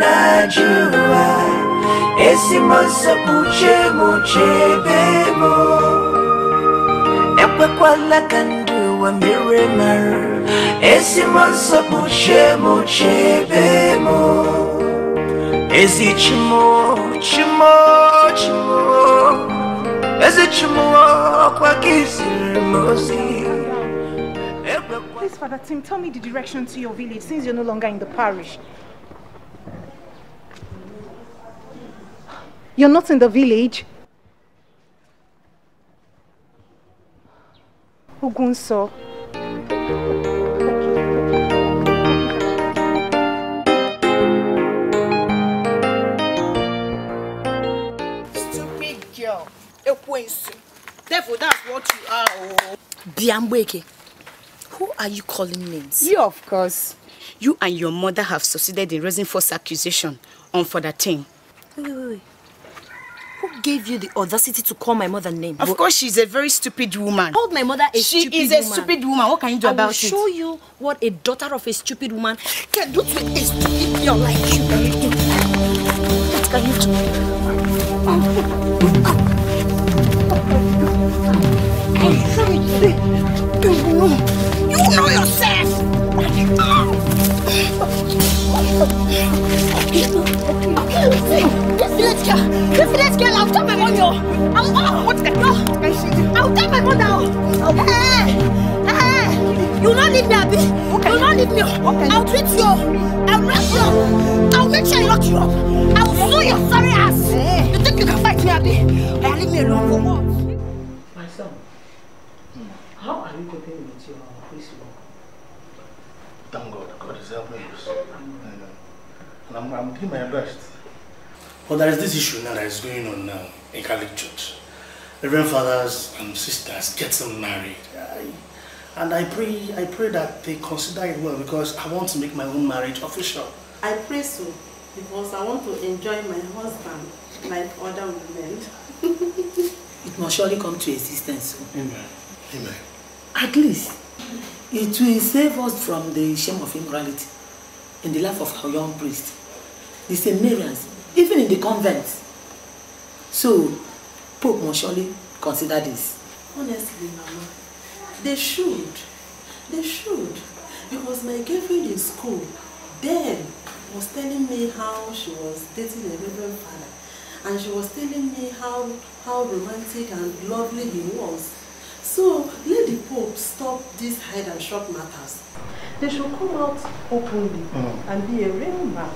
na-ajụwa ezi m nsọ kpuchie m chebe m ekwekwala ka ndị ụwa mere mara ezi m nsọ kpuchie m chebe m ezi chimo chimo chimo Please, Father Tim, tell me the direction to your village since you're no longer in the parish. You're not in the village? Ogunso. Ekwensu. Therefore, that's what you are. Oh. Biambweke, who are you calling names? You, of course. You and your mother have succeeded in raising false accusation on Father Tim. Wait, wait, wait. Who gave you the audacity to call my mother name? Of course, she's a very stupid woman. Called my mother a She stupid is a woman. stupid woman. What can you do I about will it? show you what a daughter of a stupid woman can do to a stupid girl like you. What can you do? You know yourself. This village girl, this village girl, I'll tell my. I'm, oh, what the hell? I'll tell my mother, oh. Hey, hey, you not leave Abby. You not leave oh. I'll treat you. I'll wrap you up. I'll make sure I lock you up. I'll sue your sorry ass. You think you can fight me, Abby? Hey, leave me alone for what? I'm, I'm doing my best. But there is this issue now that is going on now in Catholic Church. Reverend fathers and sisters getting married. I, and I pray, I pray that they consider it well because I want to make my own marriage official. I pray so because I want to enjoy my husband like other women. It must surely come to existence. Amen. Amen. At least, it will save us from the shame of immorality in the life of our young priest, the seminarians, even in the convents. So, Pope must surely consider this. Honestly, Mama, they should. They should. Because my girlfriend in school then was telling me how she was dating a reverend father. And she was telling me how, how romantic and lovely he was. So let the Pope stop these hide and shop matters. They should come out openly Mm. and be a real man.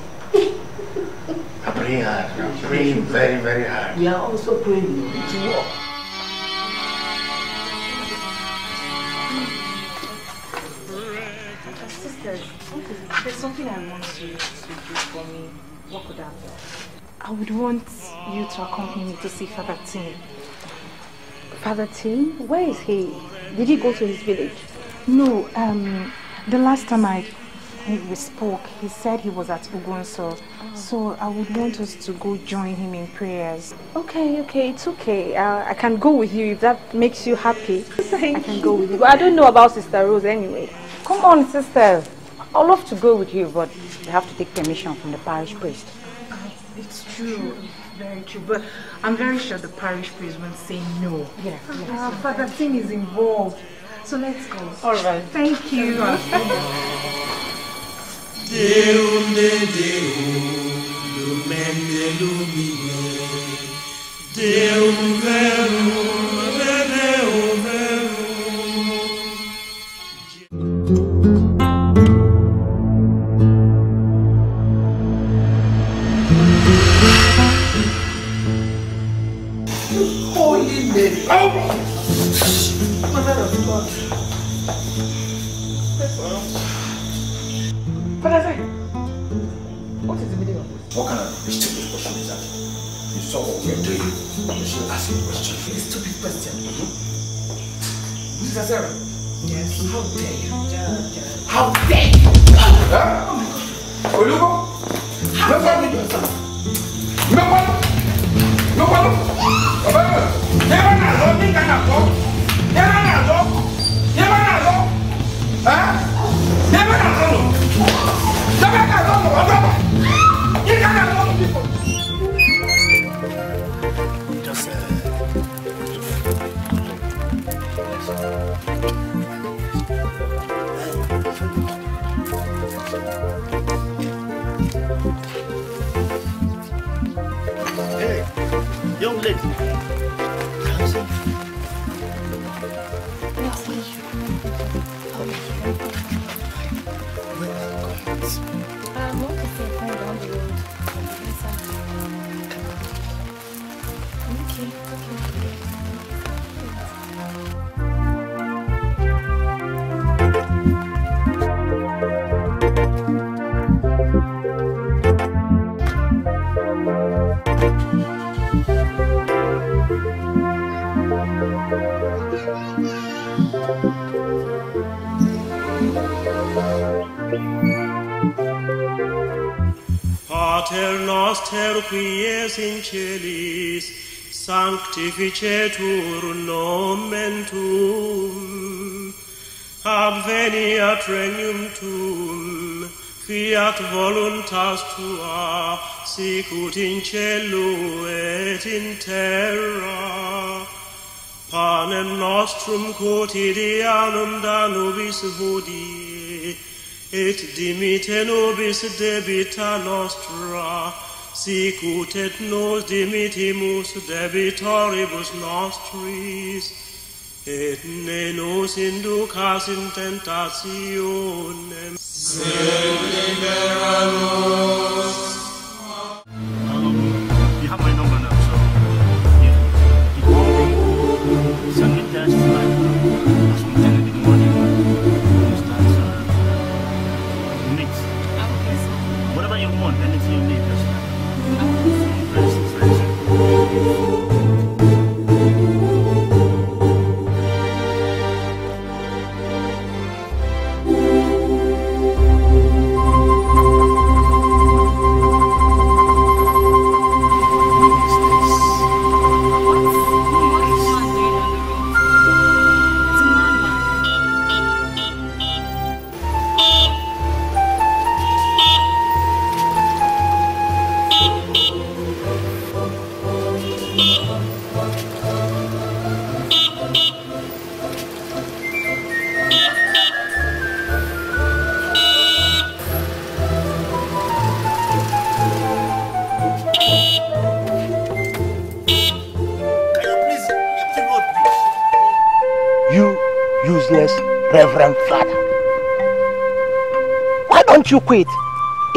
I'm praying hard. I'm praying very, very hard. We are also praying to work. Sisters, there's something I want you to do for me. What could that be? I would want you to accompany me to see Father Tim. Father Tim, where is he? Did he go to his village? No, um, the last time I we spoke, he said he was at Ugonso. So I would want us to go join him in prayers. Okay, okay, it's okay. Uh, I can go with you if that makes you happy. I can go with you. But I don't know about Sister Rose anyway. Come on, sister. I'd love to go with you, but you have to take permission from the parish priest. It's true, very true. But I'm very sure the parish priest won't say no. Yeah, Uh, Father Tim is involved. So let's go. All right. Thank you. Deunde Deum, lumende lumine, Deum verum, Deum verum. Holy name. Oh! God. What is the meaning of this? What kind of stupid question is that? You saw what we are doing. You should ask a question. A stupid question. Sarah. Yes. How dare you? How dare you? Huh? Olugo? No problem. No problem. No. Baba, never na lo. Never na lo. Never na lo. Never na lo. Never na lo. Hey, young lady. quies in celis, sanctificetur nomen tuum, adveniat regnum tuum, fiat voluntas tua, sicut in celu et in terra. Panem nostrum quotidianum da nobis hodie, et dimite nobis debita nostra, Sic ut et nos dimittimus debitoribus nostris, et ne nos inducas in tentationem, sed libera nos. You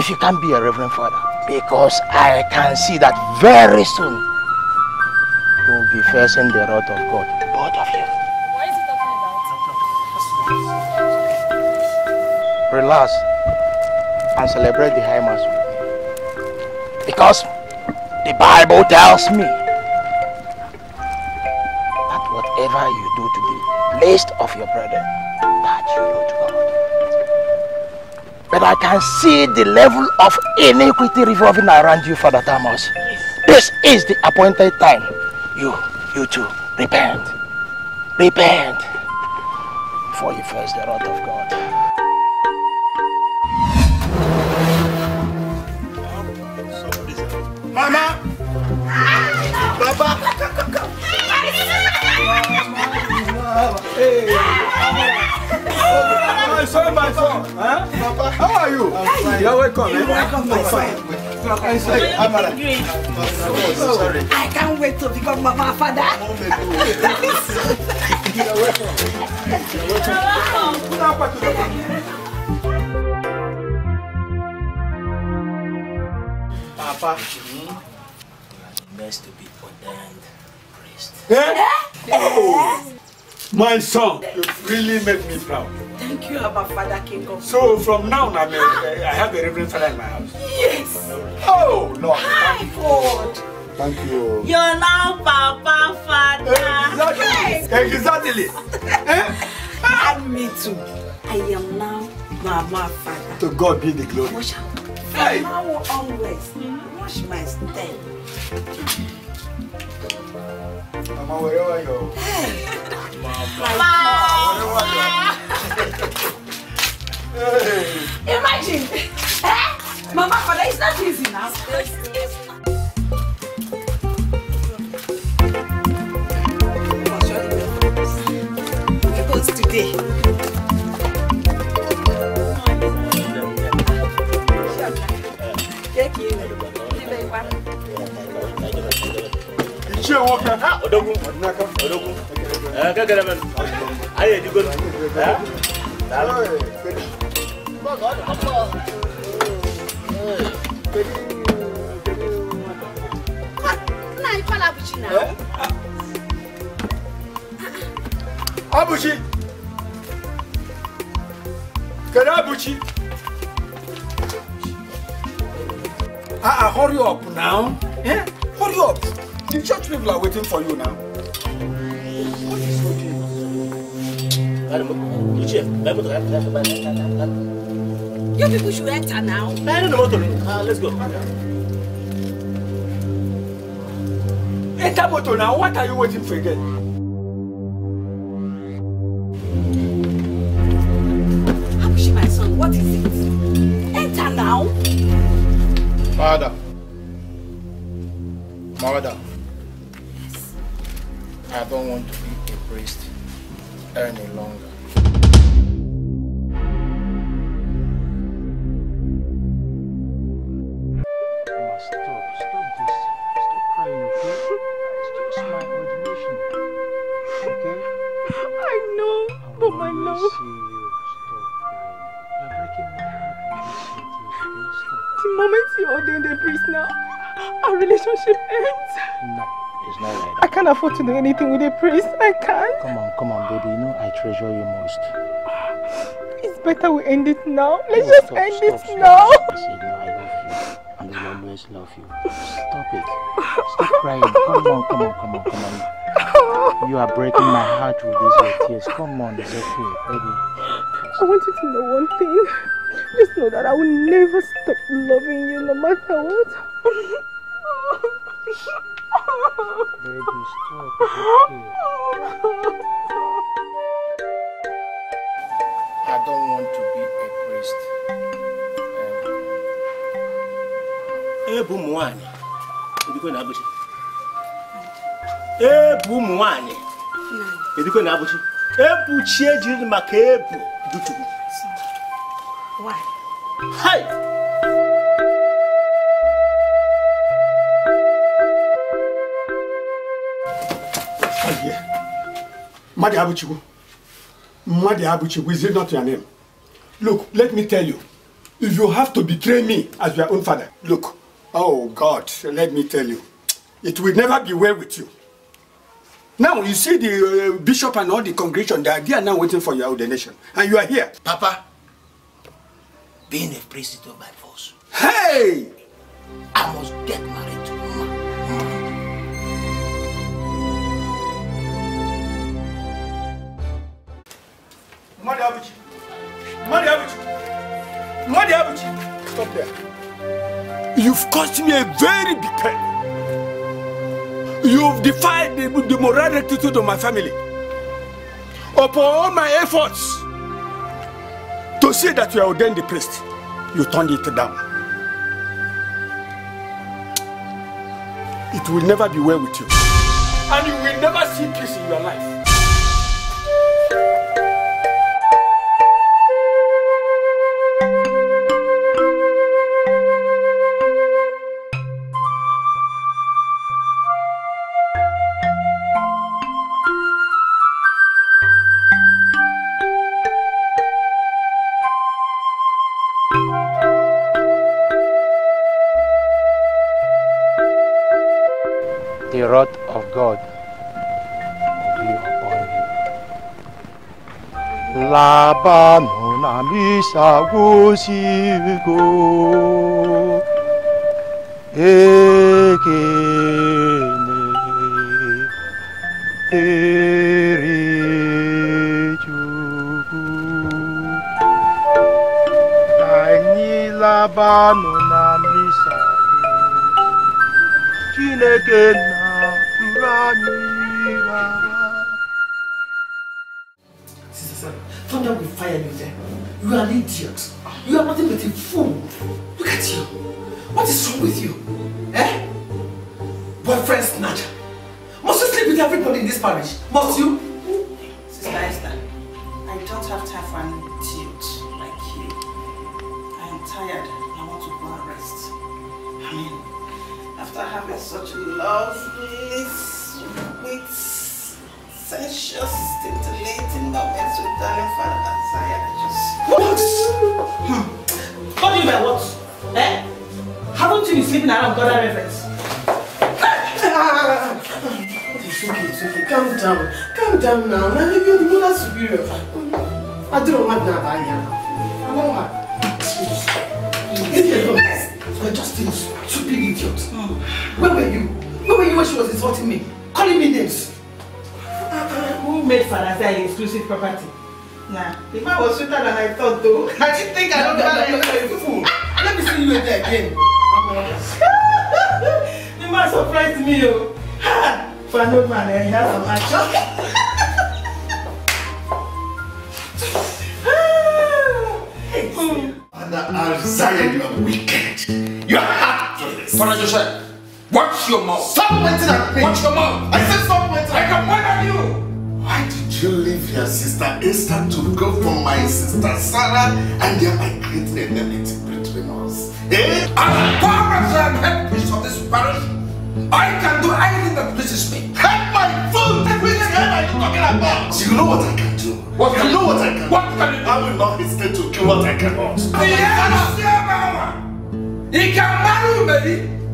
if you can't be a Reverend Father? Because I can see that very soon you will be facing the wrath of God. Both of you. Relax and celebrate the high mass with me. Because the Bible tells me that whatever you do to the least of your brethren, that you do to God. But I can see the level of iniquity revolving around you, Father Thomas. This is the appointed time. You, you two, repent. Repent. Before you face the wrath of God. Mama! Papa! Hey! My son, my son! Huh? Papa, how are you? I'm fine. Welcome. You're welcome, my son. I say, Amara. Oh, sorry. I can't wait to become Mama Father. You're welcome. You're welcome. Papa. Meant to be ordained priest. Eh? Oh, my son, you really make me proud. Thank you, Abba Father King of So from now on, I'm a, I have a reverend father in my house. Yes. Oh, Lord. Hi, God. Thank you. You're now Papa Father. Exactly. Exactly. And me too. I am now Mama Father. To God be the glory. Wash out. From now onwards, wash my style. Mama, wherever you Imagine. Eh? Mama Father, it's not easy now. Because today. Ichie nwoke. Odogwu. Odogwu. Eh, kekere men. Anyị edigo. Eh? Daalụ. Nna anyị kwala abụchi na. Abuchi. Kedu Abuchi? Ah, ah, hurry up now. Eh? Hurry up. The church people are waiting for you now. You people should enter now. Let's go. Enter motor now. What are you waiting for again? Abuchi, my son, what is it? Enter now. Father. Mother. I don't want to be a priest any longer. The moment you priest now, our relationship ends. No, it's not like I can't afford to do anything with a priest. I can't. Come on, come on, baby. You know I treasure you most. It's better we end it now. Let's No, just stop, end stop, it stop. now. I said no, I love you. And I will always love you. Stop it. Stop crying. Come on, come on, come on, come on. You are breaking my heart with these tears. Come on, it's okay, baby. I want you to know one thing. Just know that I will never stop loving you no matter what. Baby, stop. Okay. I don't want to be a priest. Ebu ụmụ na abụchi. Ebu ụmụ na abụchi. Ebuchi ejiri maka ebu duchukwu. Why? Hai! Madi Abuchiku. Madi Abuchiku, is it not your name? Look, let me tell you. If you have to betray me as your own father, look, oh God, let me tell you, it will never be well with you. Now, you see the uh, bishop and all the congregation, they are there now waiting for your ordination. And you are here. Papa, being a priest is not by force. Hey! I must get married to Madi Abuchi. Madi Abuchi. Madi Abuchi. Stop there. You've caused me a very big pain. You've defied the, the moral attitude of my family. Upon all my efforts to see that you are ordained the priest, you turned it down. It will never be well with you. And you will never see peace in your life. 라바노 나미사고시고 에 ekene dịrị Chukwu ka anyị labanụ na misa Chineke na-atụrụ anyị laba Sister Sarah, thunder will fire you there. You are an idiot. You are nothing but a fool. Look at you. What is wrong with you? Eh? Boyfriend snatcher. Must you sleep with everybody in this parish? Must you? Sister Esther, I don't have time for an idiot like you. I am tired I want to go and rest. I mean, after having such a lovely, sweet, sensuous, stimulating moments with darling Father Isaiah, I just... What? Hmm. What do you mean what? Eh? Haven't you been sleeping around other reverends? It's okay, it's okay. Calm down. Calm down now. Now you're the mother superior. I don't want that by you. I know her. You're just a stupid idiot. Where were you? Where were you when she was insulting me? Calling me names? Who made Falafel exclusive property? Nah, the man was sweeter than I thought though. I didn't think I don't know you fool. Let me see you there again. the man surprised me, oh. Ha! For an old man, eh, he has some action. Father Isaiah, you are wicked. You are heartless. Father Joseph, watch your mouth. Stop pointing at me. Watch your mouth. I said stop pointing I can point at you. Why did you leave your sister Esther to go for my sister Sarah and thereby creating a enmity between us? Eh? As far as I am head priest of this parish, I can do anything that pleases me. Have my food! Which game are you talking about? So you know what I can do? What you can know you- what I can what do? can you do? I will not hesitate to kill what I cannot. He can marry me. He can marry me.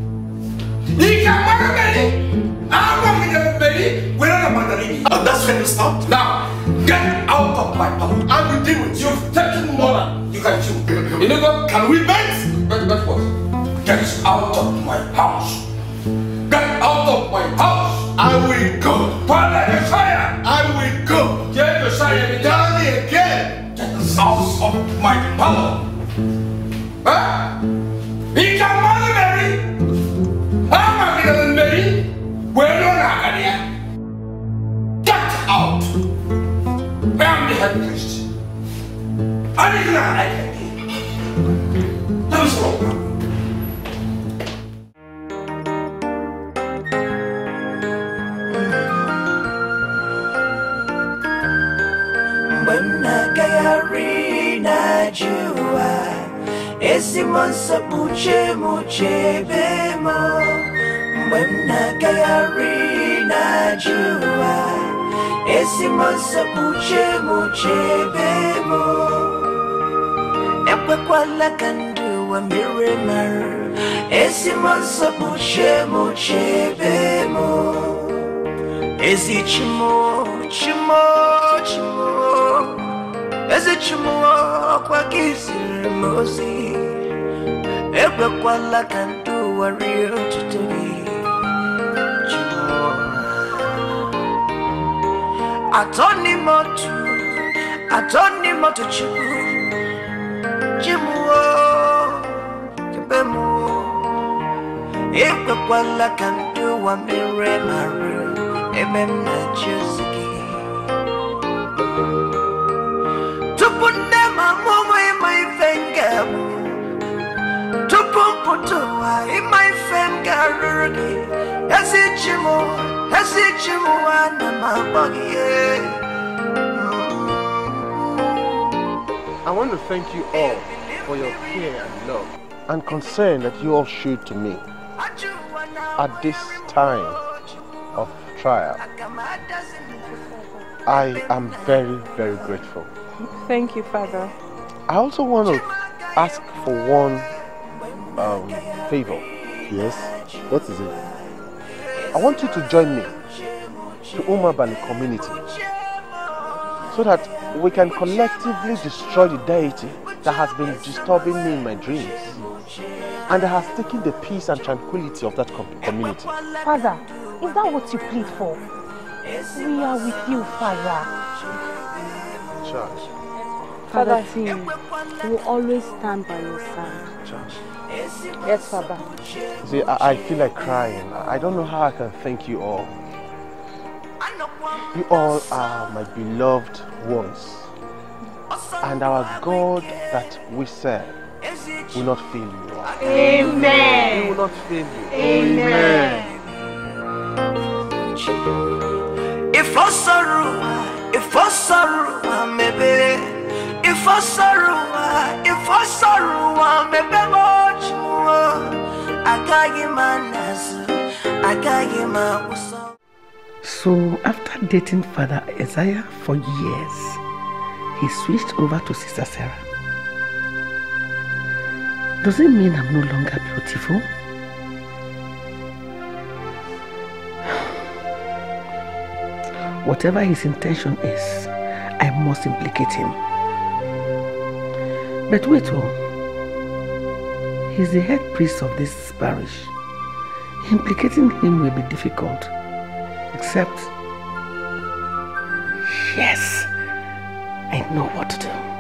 And oh, that's when you stop? Now, get out of my house. I will deal with you. You've taken more than you can chew. You know what? Can we bet? Bet, bet what? Get out of my house. Get out of my house. I will go. Father Josiah. I will go. Get Josiah. Tell me again. Get out of my power. Huh? He can marry Mary. I'm not going to marry. Where you're not here. Get out. I am the head priest. Anything that I can do. That is wrong. mgbe m na-agagharị na jụwa ezi m nsọ kpuchie m chebe m mgbe m na-agagharị na jụwa ezi m nsọ kpuchie m chebe m ekwekwala ka ndị ụwa mere mara ezi m nsọ kpuchie m chebe m ezi chimo chimo chimo ezi chimo ọkwa gị atọ n'ime otu atọ n'ime otu chukwu chimo kebe m ekwekwala ka ndị ụwa mere mara ebe m na-eche ozi gị tupu nne m amụma ịma ife m ga-abụ tupu m pụta ụwa ịma ife m ga-arụrụ gị ezi chi m ezi chi m ana m akpọ gị ee. I want to thank you all for your care and love and concern that you all showed to me at this time of trial. I am very, very grateful. Thank you, Father. I also want to ask for one um, favor. Yes? What is it? I want you to join me to Umabani community so that we can collectively destroy the deity that has been disturbing me in my dreams and that has taken the peace and tranquility of that com community. Father, is that what you plead for? We are with you, Father. Charles, Father Tim, we will always stand by your side. Charles. Yes, Father. See, I, I feel like crying. I don't know how I can thank you all. You all are my beloved ones. And our God that we serve will not fail you. Amen. He will not fail you. Amen. If I sorrow, if I sorrow, maybe. So, after dating Father Isaiah for years, he switched over to Sister Sarah. Does it mean I'm no longer beautiful? Whatever his intention is, I must implicate him. But wait, oh, he's the head priest of this parish. Implicating him will be difficult. Except, yes, I know what to do.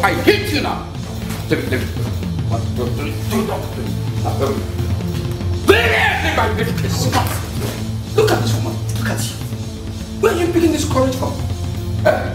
I get you now, my. Look at this woman. Look at you. Where are you picking this courage from? Uh,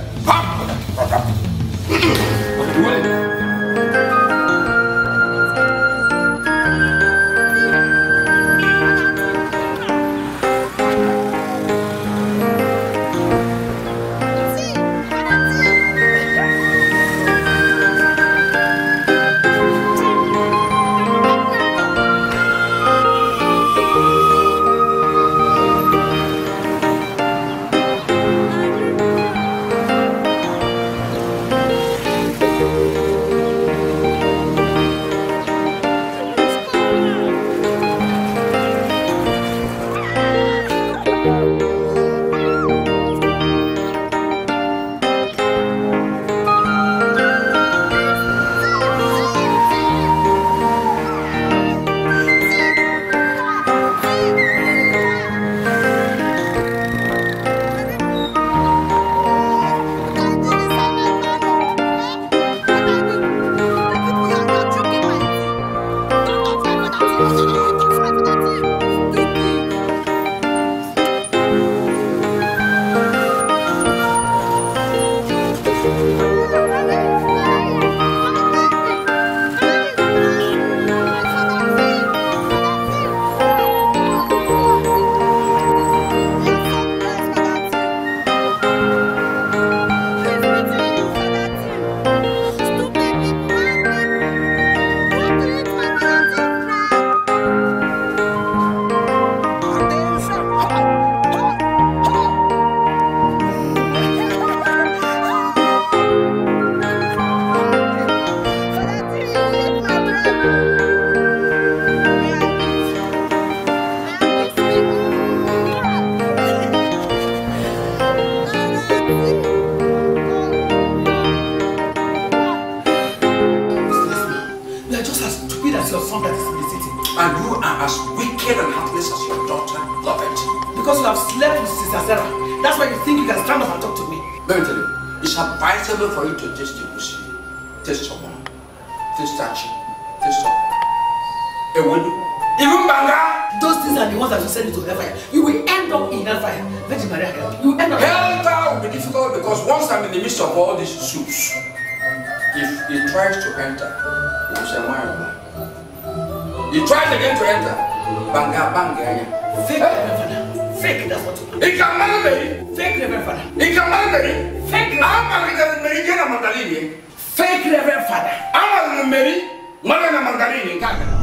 mandarini fake reverend father. Ama meri mwana na mandarini kaka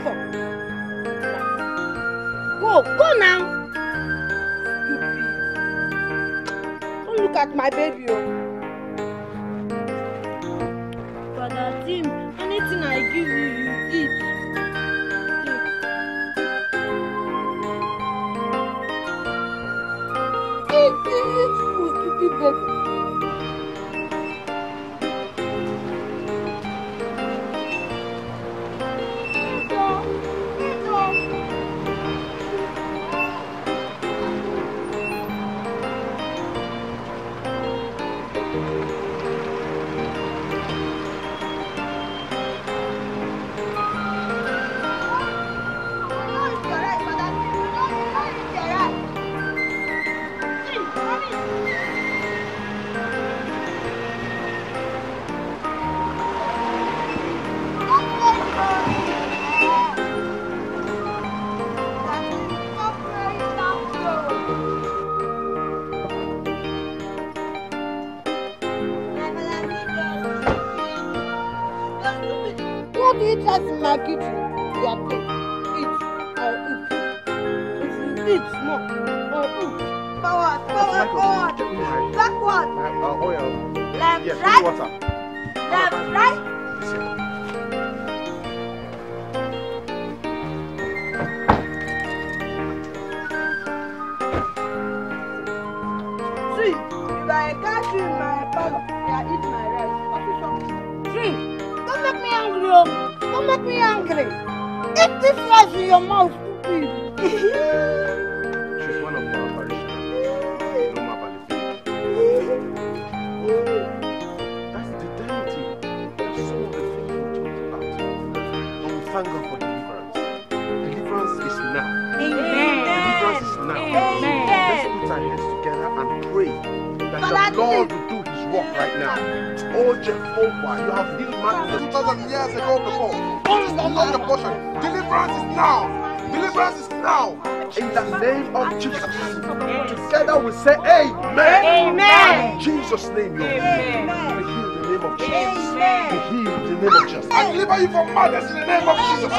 for? Go, go now. Don't look at my baby. Oh. Brother Tim, anything I give you, you eat. Eat, eat, eat food, eat baby. What Backward. Oil. Left, right. Left, right. See, if I catch you in my parlor, I eat my rice. What is wrong? See, don't make me angry, oh. Don't make me angry. Eat this rice in your mouth, years ago before. What is not your portion? Deliverance is now. Deliverance is now. In the name of Jesus. Together we say amen. Amen. In Jesus' name, you're Amen. Be healed in the name of Jesus. Amen. Be healed in the name of Jesus. I deliver you from madness in the name of Jesus.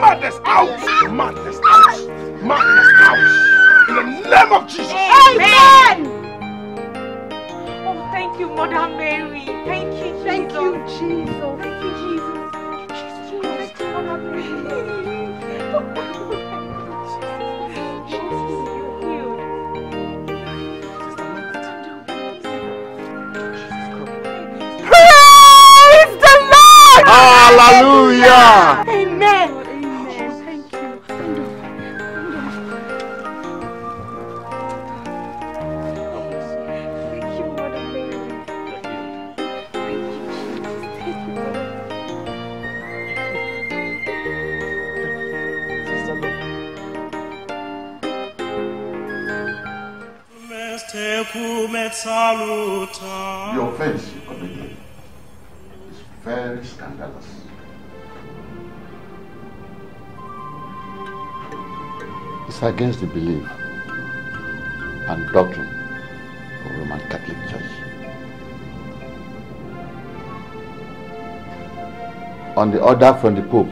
Madness out. Madness out. Madness out. In the name of Jesus. Amen. Oh, thank you, Mother Mary. Thank you, Thank you, Jesus. Thank you, Jesus. Hallelujah. Amen. Thank you. Your face. Against the belief and doctrine of Roman Catholic Church. On the order from the Pope,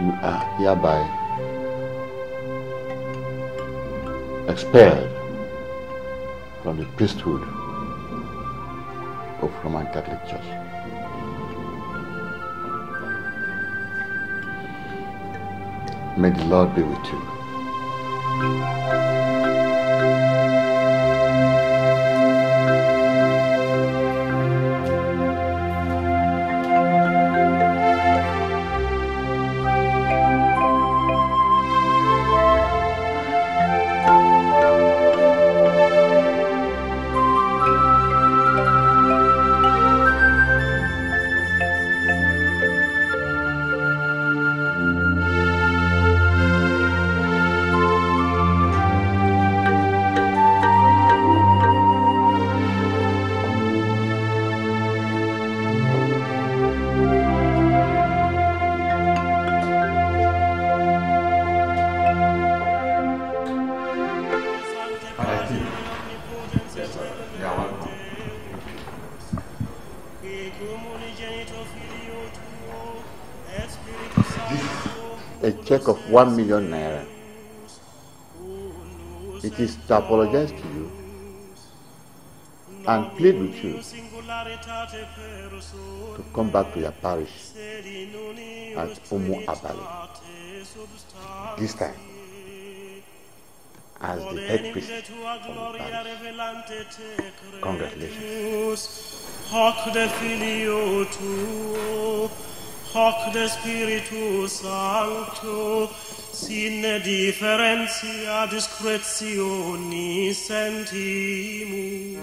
you are hereby expelled from the priesthood of Roman Catholic Church. May the Lord be with you. 1 million naira. It is to apologize to you and plead with you to come back to your parish at Umu Abale this time as the head priest of the parish. Congratulations. hoc de Spiritu Sancto, sine differentia discretionis sentimus.